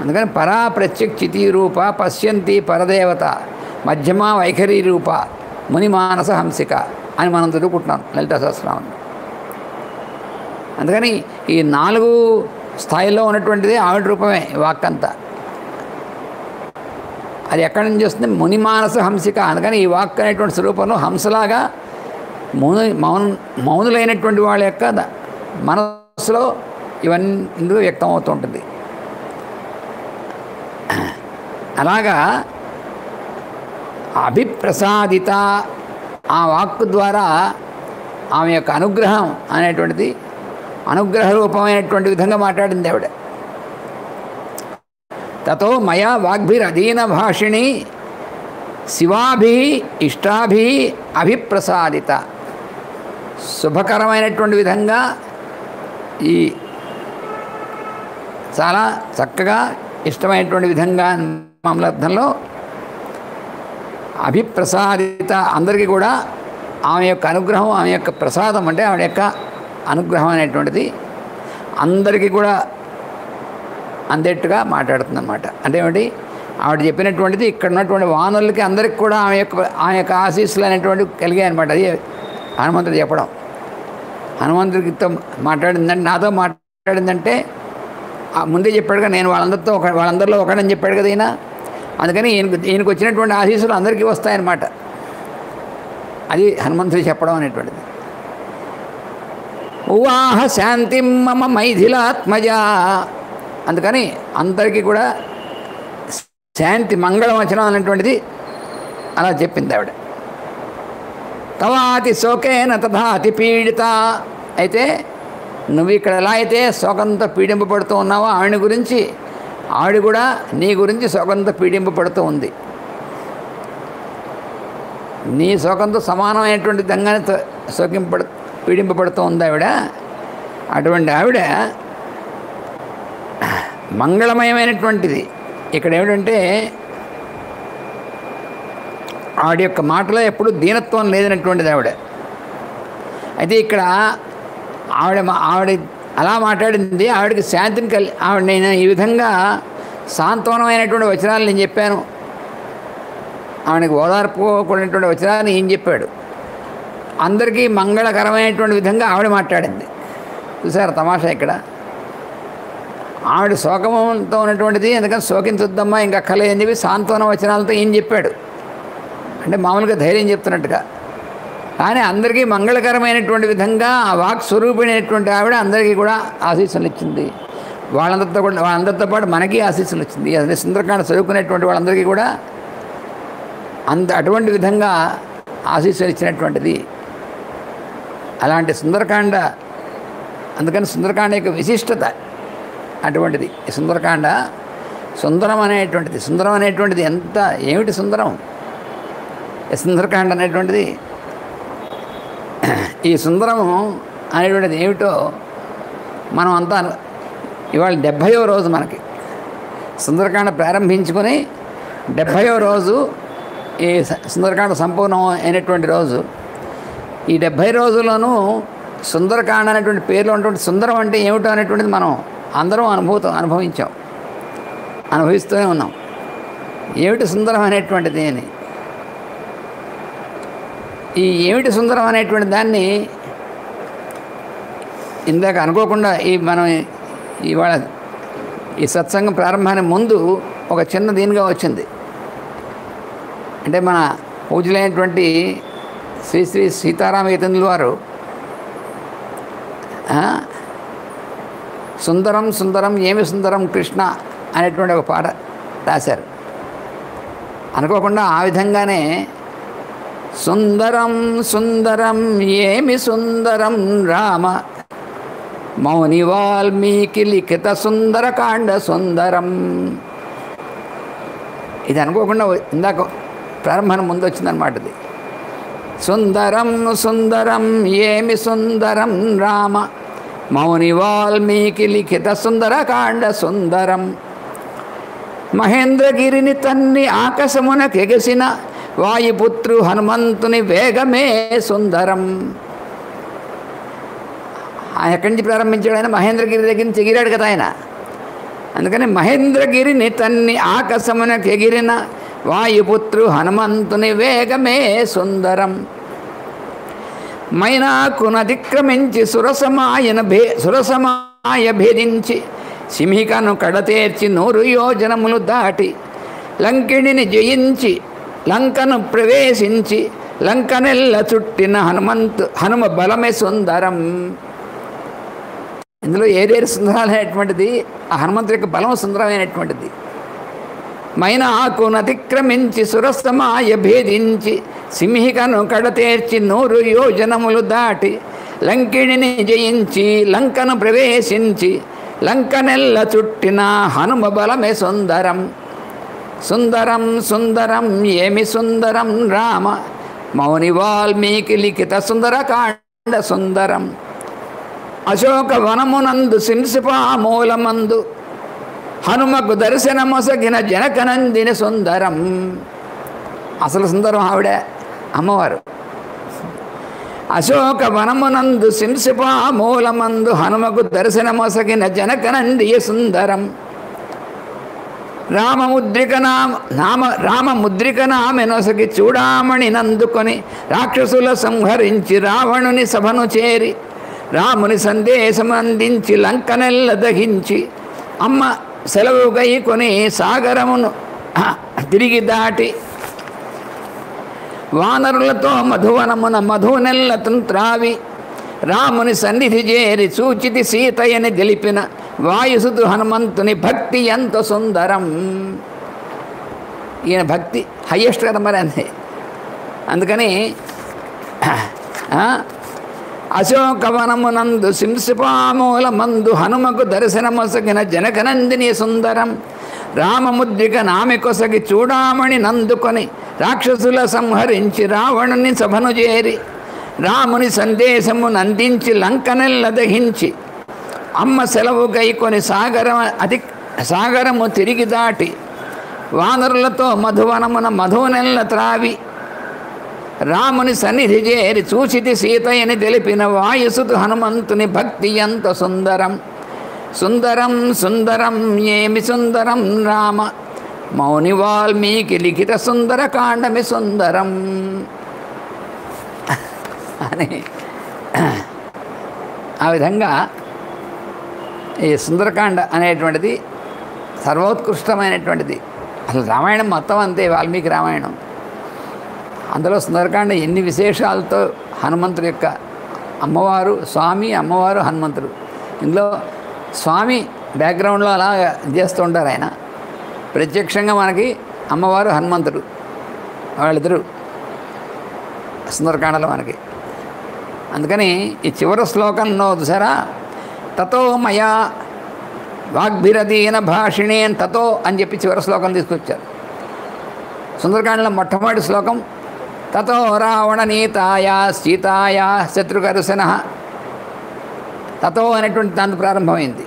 అందుకని పరా ప్రత్యక్షితి రూప పశ్యంతి పరదేవత మధ్యమ వైఖరి రూప ముని మానస హంసిక అని మనం చదువుకుంటున్నాం లలిత సహస్రనామం అందుకని ఈ నాలుగు స్థాయిలో ఉన్నటువంటిది ఆవిడ రూపమే ఈ వాక్ అంతా అది ఎక్కడి నుంచి వస్తుంది? ముని మానస హంసిక. అందుకని ఈ వాక్ అనేటువంటి స్వరూపంలో హంసలాగా మౌను మౌన మౌనులైనటువంటి వాళ్ళ యొక్క మనస్సులో ఇవన్నీ ఇందులో వ్యక్తం అవుతుంటుంది అలాగా అభిప్రసాదిత ఆ వాక్ ద్వారా ఆమె యొక్క అనుగ్రహం అనేటువంటిది అనుగ్రహ రూపమైనటువంటి విధంగా మాట్లాడింది ఆవిడ. తతో మయా వాగ్భిరధీన భాషిణి శివాభి ఇష్టాభి అభిప్రసాదిత. శుభకరమైనటువంటి విధంగా ఈ చాలా చక్కగా ఇష్టమైనటువంటి విధంగా మామూలు అభిప్రసాదిత అందరికీ కూడా ఆమె యొక్క అనుగ్రహం ఆమె యొక్క ప్రసాదం అంటే ఆమె యొక్క అనుగ్రహం అనేటువంటిది అందరికీ కూడా అందేట్టుగా మాట్లాడుతుందన్నమాట. అంటే ఏమిటి? ఆవిడ చెప్పినటువంటిది ఇక్కడ ఉన్నటువంటి వానరులకి అందరికి కూడా ఆమె యొక్క ఆమె యొక్క ఆశీస్సులు అనేటువంటివి కలిగాయి అనమాట అది హనుమంతుడు చెప్పడం. హనుమంతుడితో మాట్లాడిందంటే నాతో మాట్లాడిందంటే ముందే ముందే చెప్పాడుగా నేను వాళ్ళందరితో ఒక వాళ్ళందరిలో ఒకడని చెప్పాడు కదా ఈయన. అందుకని ఈయనకు ఈయనకు వచ్చినటువంటి ఆశీస్సులు అందరికీ వస్తాయన్నమాట. అది హనుమంతుడు చెప్పడం అనేటువంటిది. ఉవాహ శాంతి మమ మైథిలాత్మజ. అందుకని అందరికీ కూడా శాంతి మంగళం వచనం అనేటువంటిది అలా చెప్పింది ఆవిడ. తవాతి శోకేన తథాతి పీడిత. అయితే నువ్వు ఇక్కడ ఎలా అయితే శోకంతో పీడింపబడుతూ ఉన్నావో ఆవిడ గురించి ఆవిడ కూడా నీ గురించి శోకంతో పీడింపబడుతూ ఉంది. నీ శోకంతో సమానమైనటువంటి దంగానే శోకింపడు పీడింపబడుతూ ఉంది ఆవిడ. అటువంటి ఆవిడ మంగళమయమైనటువంటిది. ఇక్కడ ఏమిటంటే ఆవిడ యొక్క మాటలో ఎప్పుడు దీనత్వం లేదనటువంటిది ఆవిడ. అయితే ఇక్కడ ఆవిడ మా- ఆవిడ అలా మాట్లాడింది ఆవిడకి శాంతిని కలి ఆవిడ నేను ఈ విధంగా సాంత్వనమైనటువంటి వచనాలు నేను చెప్పాను. ఆవిడకి ఓదార్పుకోకూడనటువంటి వచనాలు ఏం చెప్పాడు. అందరికీ మంగళకరమైనటువంటి విధంగా ఆవిడ మాట్లాడింది. చూసారు తమాషా ఇక్కడ? ఆవిడ శోకంతో ఉన్నటువంటిది ఎందుకని శోకించొద్దమ్మా ఇంకా అక్కర్లేదని చెప్పి సాంత్వన వచనాలతో ఏం చెప్పాడు? అంటే మామూలుగా ధైర్యం చెప్తున్నట్టుగా. కానీ అందరికీ మంగళకరమైనటువంటి విధంగా ఆ వాక్ స్వరూపిణైనటువంటి ఆవిడ అందరికీ కూడా ఆశీస్సులు ఇచ్చింది. వాళ్ళందరితో కూడా వాళ్ళందరితో పాటు మనకి ఆశీస్సులు ఇచ్చింది. అదే సుందరకాండ చదువుకునేటువంటి వాళ్ళందరికీ కూడా అంత అటువంటి విధంగా ఆశీస్సులు ఇచ్చినటువంటిది. అలాంటి సుందరకాండ అందుకని సుందరకాండ యొక్క విశిష్టత అటువంటిది. ఈ సుందరకాండ సుందరం అనేటువంటిది సుందరం అనేటువంటిది ఎంత ఏమిటి సుందరం? సుందరకాండ అనేటువంటిది ఈ సుందరము అనేటువంటిది ఏమిటో మనం అంతా ఇవాళ డెబ్భైవ రోజు మనకి. సుందరకాండ ప్రారంభించుకొని డెబ్భైవ రోజు ఈ సుందరకాండ సంపూర్ణం అయినటువంటి రోజు ఈ డెబ్భై రోజుల్లోనూ సుందరకాండ అనేటువంటి పేర్లు ఉన్నటువంటి సుందరం అంటే ఏమిటో అనేటువంటిది మనం అందరం అనుభూతం అనుభవించాం. అనుభవిస్తూనే ఉన్నాం. ఏమిటి సుందరం అనేటువంటిది అని? ఈ ఏమిటి సుందరం అనేటువంటి దాన్ని ఇందాక అనుకోకుండా ఈ మనం ఇవాళ ఈ సత్సంగం ప్రారంభానికి ముందు ఒక చిన్న దీనిగా వచ్చింది. అంటే మన పూజలైనటువంటి శ్రీ శ్రీ సీతారామ యతందుల వారు సుందరం సుందరం ఏమి సుందరం కృష్ణ అనేటువంటి ఒక పాట రాశారు. అనుకోకుండా ఆ విధంగానే సుందరం సుందరం ఏమి సుందరం రామ మౌని వాల్మీకి లిఖిత సుందరకాండ సుందరం. ఇది అనుకోకుండా ఇందాక ప్రారంభం ముందు వచ్చిందనమాట ఇది సుందరం సుందరం ఏమి సుందరం రామ? మౌని వాల్మీకి లిఖిత సుందరకాండ సుందరం. మహేంద్రగిరిని తన్ని ఆకాశమునకెగసిన వాయుపుత్రు హనుమంతుని వేగమే సుందరం. ఆయన ఎక్కడి నుంచి ప్రారంభించాడు ఆయన? మహేంద్రగిరి దగ్గర నుంచి ఎగిరాడు కదా ఆయన. అందుకని మహేంద్రగిరిని తన్ని ఆకాశమున ఎగిరిన వాయుపుత్రు హనుమంతుని వేగమే సుందరం. మైనాకునతిక్రమించి సురసమాయన భే సురసమాయ భేదించి సింహికను కడతేర్చి నూరు యోజనములు దాటి లంకిణిని జయించి లంకను ప్రవేశించి లంకనెల్ల చుట్టిన హనుమంతు హనుమ బలమే సుందరం. ఇందులో ఏరేరు సుందరాలైనటువంటిది ఆ హనుమంతుడి యొక్క బలం సుందరమైనటువంటిది. మైన అతిక్రమించి సురస్తమాయ భేదించి సింహికను కడతేర్చి నూరు యోజనములు దాటి లంకిణిని జయించి లంకను ప్రవేశించి లంకనెల్ల చుట్టిన హనుమ బలమే సుందరం. సుందరం సుందరం ఏమి సుందరం? రామ మౌని వాల్మీకి లిఖిత సుందరకాండ సుందరం. అశోక వనమునందు శింసిపామూలమందు హనుమకు దర్శనమొసగిన జనకనందిన సుందరం. అసలు సుందరం ఆవిడ అమ్మవారు. అశోక వనమునందు శింసిపామూలమందు హనుమకు దర్శనమొసగిన జనకనందియ సుందరం. రామముద్రిక నామ నామ రామముద్రిక నామెనొసగి చూడామణి నందుకొని రాక్షసుల సంహరించి రావణుని సభను చేరి రాముని సందేశం అందించి లంకనెల్ల దహించి అమ్మ సెలవు కొని సాగరమును తిరిగి దాటి వానరులతో మధువనమున మధునెల్లతను త్రావి రాముని సన్నిధి చేరి సూచితి సీతయని గెలిపిన వాయుసుతు హనుమంతుని భక్తి ఎంత సుందరం. ఈయన భక్తి హయ్యెస్ట్ కదా మరి అంతే అందుకని అశోకవనమునందు సింసిపామూల మందు హనుమకు దర్శనమొసగిన జనకనందిని సుందరం రామముద్రిక నామికొసగి చూడామణి నందుకొని రాక్షసుల సంహరించి రావణుని సభను చేరి రాముని సందేశము నందించి లంకనెల్ల దహించి అమ్మ సెలవు గైకొని సాగరం అతి సాగరము తిరిగి దాటి వానరులతో మధువనమున మధువనెల్ల త్రావి రాముని సన్నిధి చేరి చూచితి సీతయని తెలిపిన వాయుసుతు హనుమంతుని భక్తి ఎంత సుందరం. సుందరం సుందరం ఏమి సుందరం రామ? మౌని వాల్మీకి లిఖిత సుందర కాండమి సుందరం. అని ఆ విధంగా ఈ సుందరకాండ అనేటువంటిది సర్వోత్కృష్టమైనటువంటిది. అసలు రామాయణం మొత్తం అంతే వాల్మీకి రామాయణం. అందులో సుందరకాండ ఎన్ని విశేషాలతో హనుమంతుడి యొక్క అమ్మవారు స్వామి అమ్మవారు హనుమంతుడు. ఇందులో స్వామి బ్యాక్గ్రౌండ్లో అలా చేస్తూ ఉంటారు ఆయన. ప్రత్యక్షంగా మనకి అమ్మవారు హనుమంతుడు వాళ్ళిద్దరు సుందరకాండలో మనకి. అందుకని ఈ చివరి శ్లోకంలో చూసారా? తతో మయా వాగ్భిరదీన భాషిణి అని తతో అని చెప్పి చివరి శ్లోకం తీసుకొచ్చారు. సుందరకాండలో మొట్టమొదటి శ్లోకం తతో రావణ నీతాయా సీతాయా శత్రుకరుశన. తతో అనేటువంటి దాని ప్రారంభమైంది.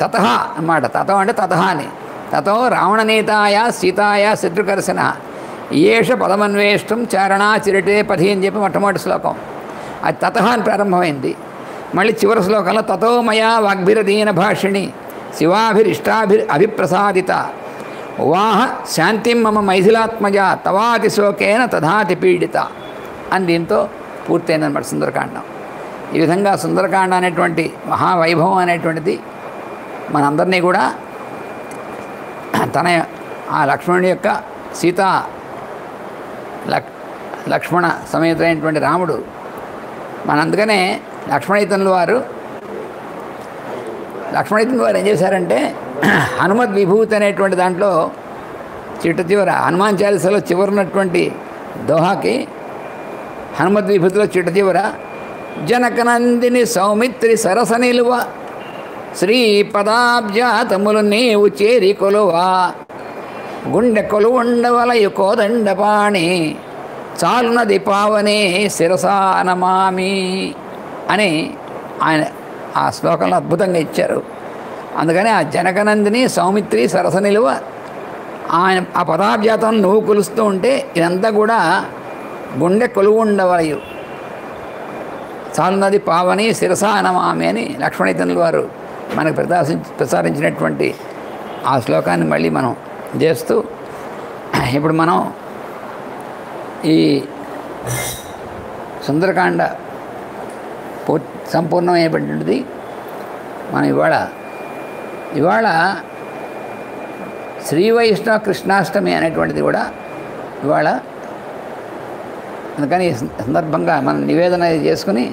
తత అన్నమాట. తతో అంటే తత అని. తతో రావణనీతాయ సీతాయ శత్రుకర్శన. ఏష పదమన్వేష్టం చారణా చిరటే పథి అని చెప్పి మొట్టమొదటి శ్లోకం. అది తత అని ప్రారంభమైంది. మళ్ళీ చివరి శ్లోకంలో తతో మయా వాగ్భిరదీన భాషిణి శివాభిరిష్టాభి అభిప్రసాదిత. వాహ శాంతిం మమ మైథిలాత్మజ తవాతి శోకేన తథాతి పీడిత అని దీంతో పూర్తయిందన్నమాట సుందరకాండం. ఈ విధంగా సుందరకాండ అనేటువంటి మహావైభవం అనేటువంటిది మనందరినీ కూడా తన ఆ లక్ష్మణుడి యొక్క సీత లక్ లక్ష్మణ సమేతమైనటువంటి రాముడు మనందుకనే లక్ష్మణీతనుల వారు లక్ష్మణీతనుల వారు ఏం చేశారంటే *clears throat* హనుమద్ విభూతి అనేటువంటి దాంట్లో చిట్ట చివర హనుమాన్ చాలీసాలో చివరినటువంటి దోహాకి హనుమద్ విభూతిలో చిట్ట చివర జనకనందిని సౌమిత్రి సరస నిలువ శ్రీ పదాబ్జాతములు నీవు చేరి కొలువా గుండె కొలువుండవలయు కోదండపాణి చాలునది పావనే శిరసానమామి అని ఆయన ఆ శ్లోకంలో అద్భుతంగా ఇచ్చారు. అందుకని ఆ జనకనందిని సౌమిత్రి సరస నిలువ ఆయన ఆ పదాభ్యాతం నువ్వు కొలుస్తూ ఉంటే ఇదంతా కూడా గుండె కొలువు కొలువుండవలయు చాలున్నది పావని శిరసానమామి అని లక్ష్మణితనుల వారు మనకు ప్రదర్శించి ప్రసారించినటువంటి ఆ శ్లోకాన్ని మళ్ళీ మనం చేస్తూ ఇప్పుడు మనం ఈ సుందరకాండ పూ సంపూర్ణమైనటువంటిది మనం ఇవాళ ఇవాళ శ్రీ వైష్ణవ కృష్ణాష్టమి అనేటువంటిది కూడా ఇవాళ అందుకని సందర్భంగా మనం నివేదన చేసుకుని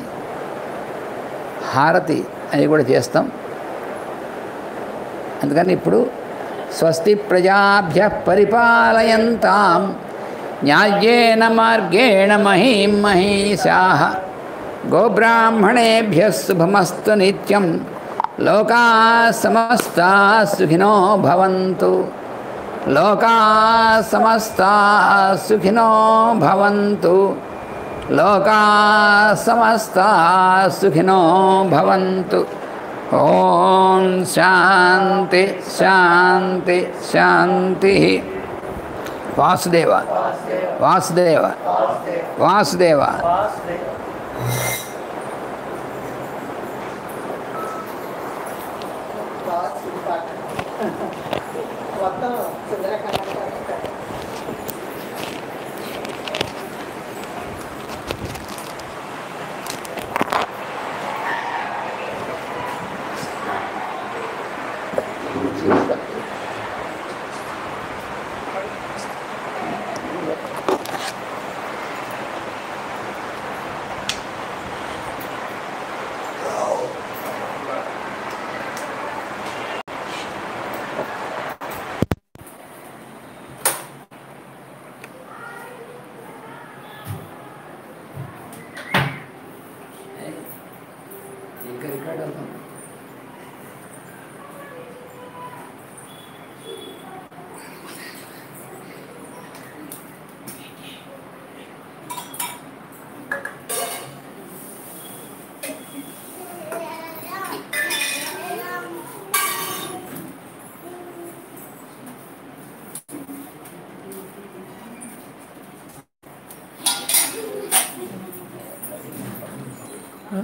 హారతి అని కూడా చేస్తాం. అందుకని ఇప్పుడు స్వస్తి ప్రజాభ్య పరిపాలయంతాం. న్యాయేన మార్గేణ మహీం మహీషా గోబ్రాహ్మణేభ్య శుభమస్తు నిత్యం. లోకా సమస్తా సుఖినో భవంతు లోకా సమస్తా సుఖినో భవంతు లోకా సమస్తా సుఖినో భవంతు ఓం శాంతి శాంతి శాంతి వాసుదేవ వాసుదేవ వాసుదేవ Huh?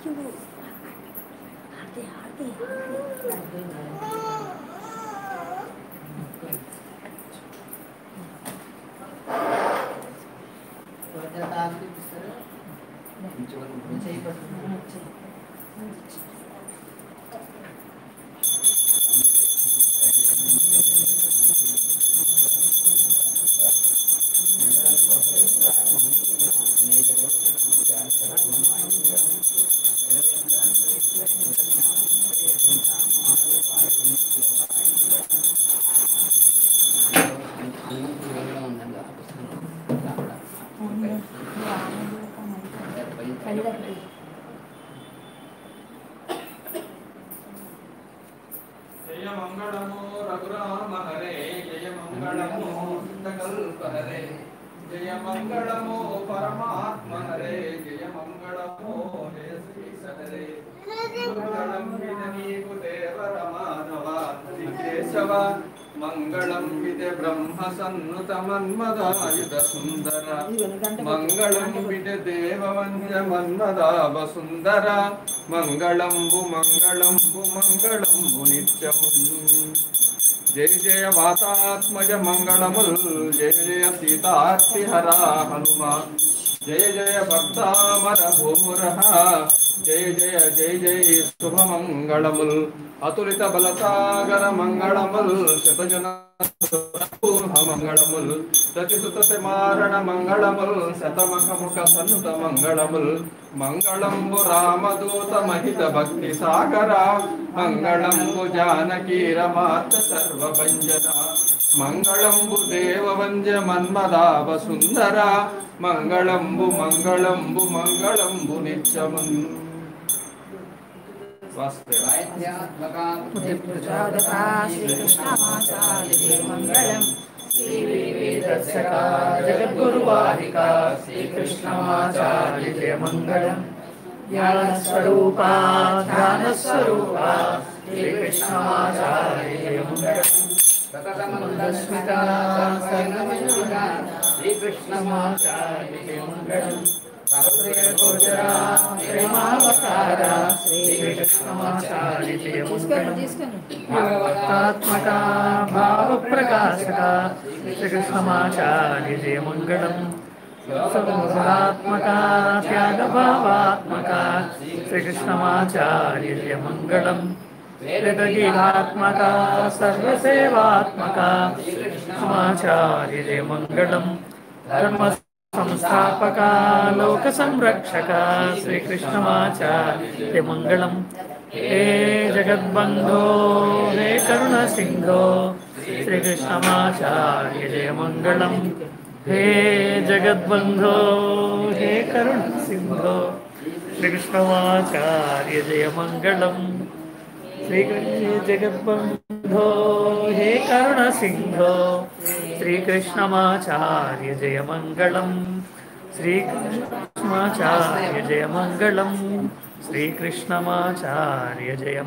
이쪽으로. 아기 아기 이쪽으로 제이버스 మంగళంబు మంగళంబు మంగళంబు నిత్యము జయ జయ వాతాత్మజ మంగళముల్ జయ జయ సీతార్తిహర హనుమ జయ జయ భక్తామర భూమురహ జయ జయ జయ జయ శుభమంగళముల్. అతులిత బలసాగర మంగళముల్ శతజన మంగళముల్ ప్రతిసుత మారణ మంగళముల్ శతమఖముఖ సన్నుత మంగళముల్. మంగళంబు రామదూత మహిత భక్తి సాగర మంగళంబు జానకీ రమాత సర్వ సర్వభంజన. మంగళంబు దేవవంజ మన్మదావ సుందర మంగళంబు మంగళంబు మంగళంబు నిత్యము వాస్తవ ప్రచోదకా శ్రీకృష్ణమాచార్య మంగళం శ్రీవేదర్శకా జగద్గురువారికా శ్రీకృష్ణమాచార్య జయ మంగళం జ్ఞానస్వరూపా జ్ఞానస్వరూపా శ్రీకృష్ణమాచార్య జయ మంగళం మందస్మితా సర్వమంగళా శ్రీకృష్ణమాచార్య జయ మంగళం సహృదయగోచరా ప్రేమావతారా శ్రీకృష్ణమాచార్య జయ మంగళం భగవతాత్మక భావప్రకాశక శ్రీకృష్ణమాచార్య సంస్థాపక లోక సంరక్షక శ్రీకృష్ణమాచార్య మంగళం. హే జగద్బంధో హే కరుణ సింధో శ్రీకృష్ణమాచార్య జయ మంగళం హే జగద్బంధో హే కరుణ సింధో శ్రీకృష్ణమాచార్య జయ మంగళం శ్రీకృష్ణ జగద్బంధో హే కరుణ సింధో శ్రీకృష్ణమాచార్య జయ మంగళం శ్రీకృష్ణమాచార్య జయ మంగళం శ్రీకృష్ణమాచార్య జయ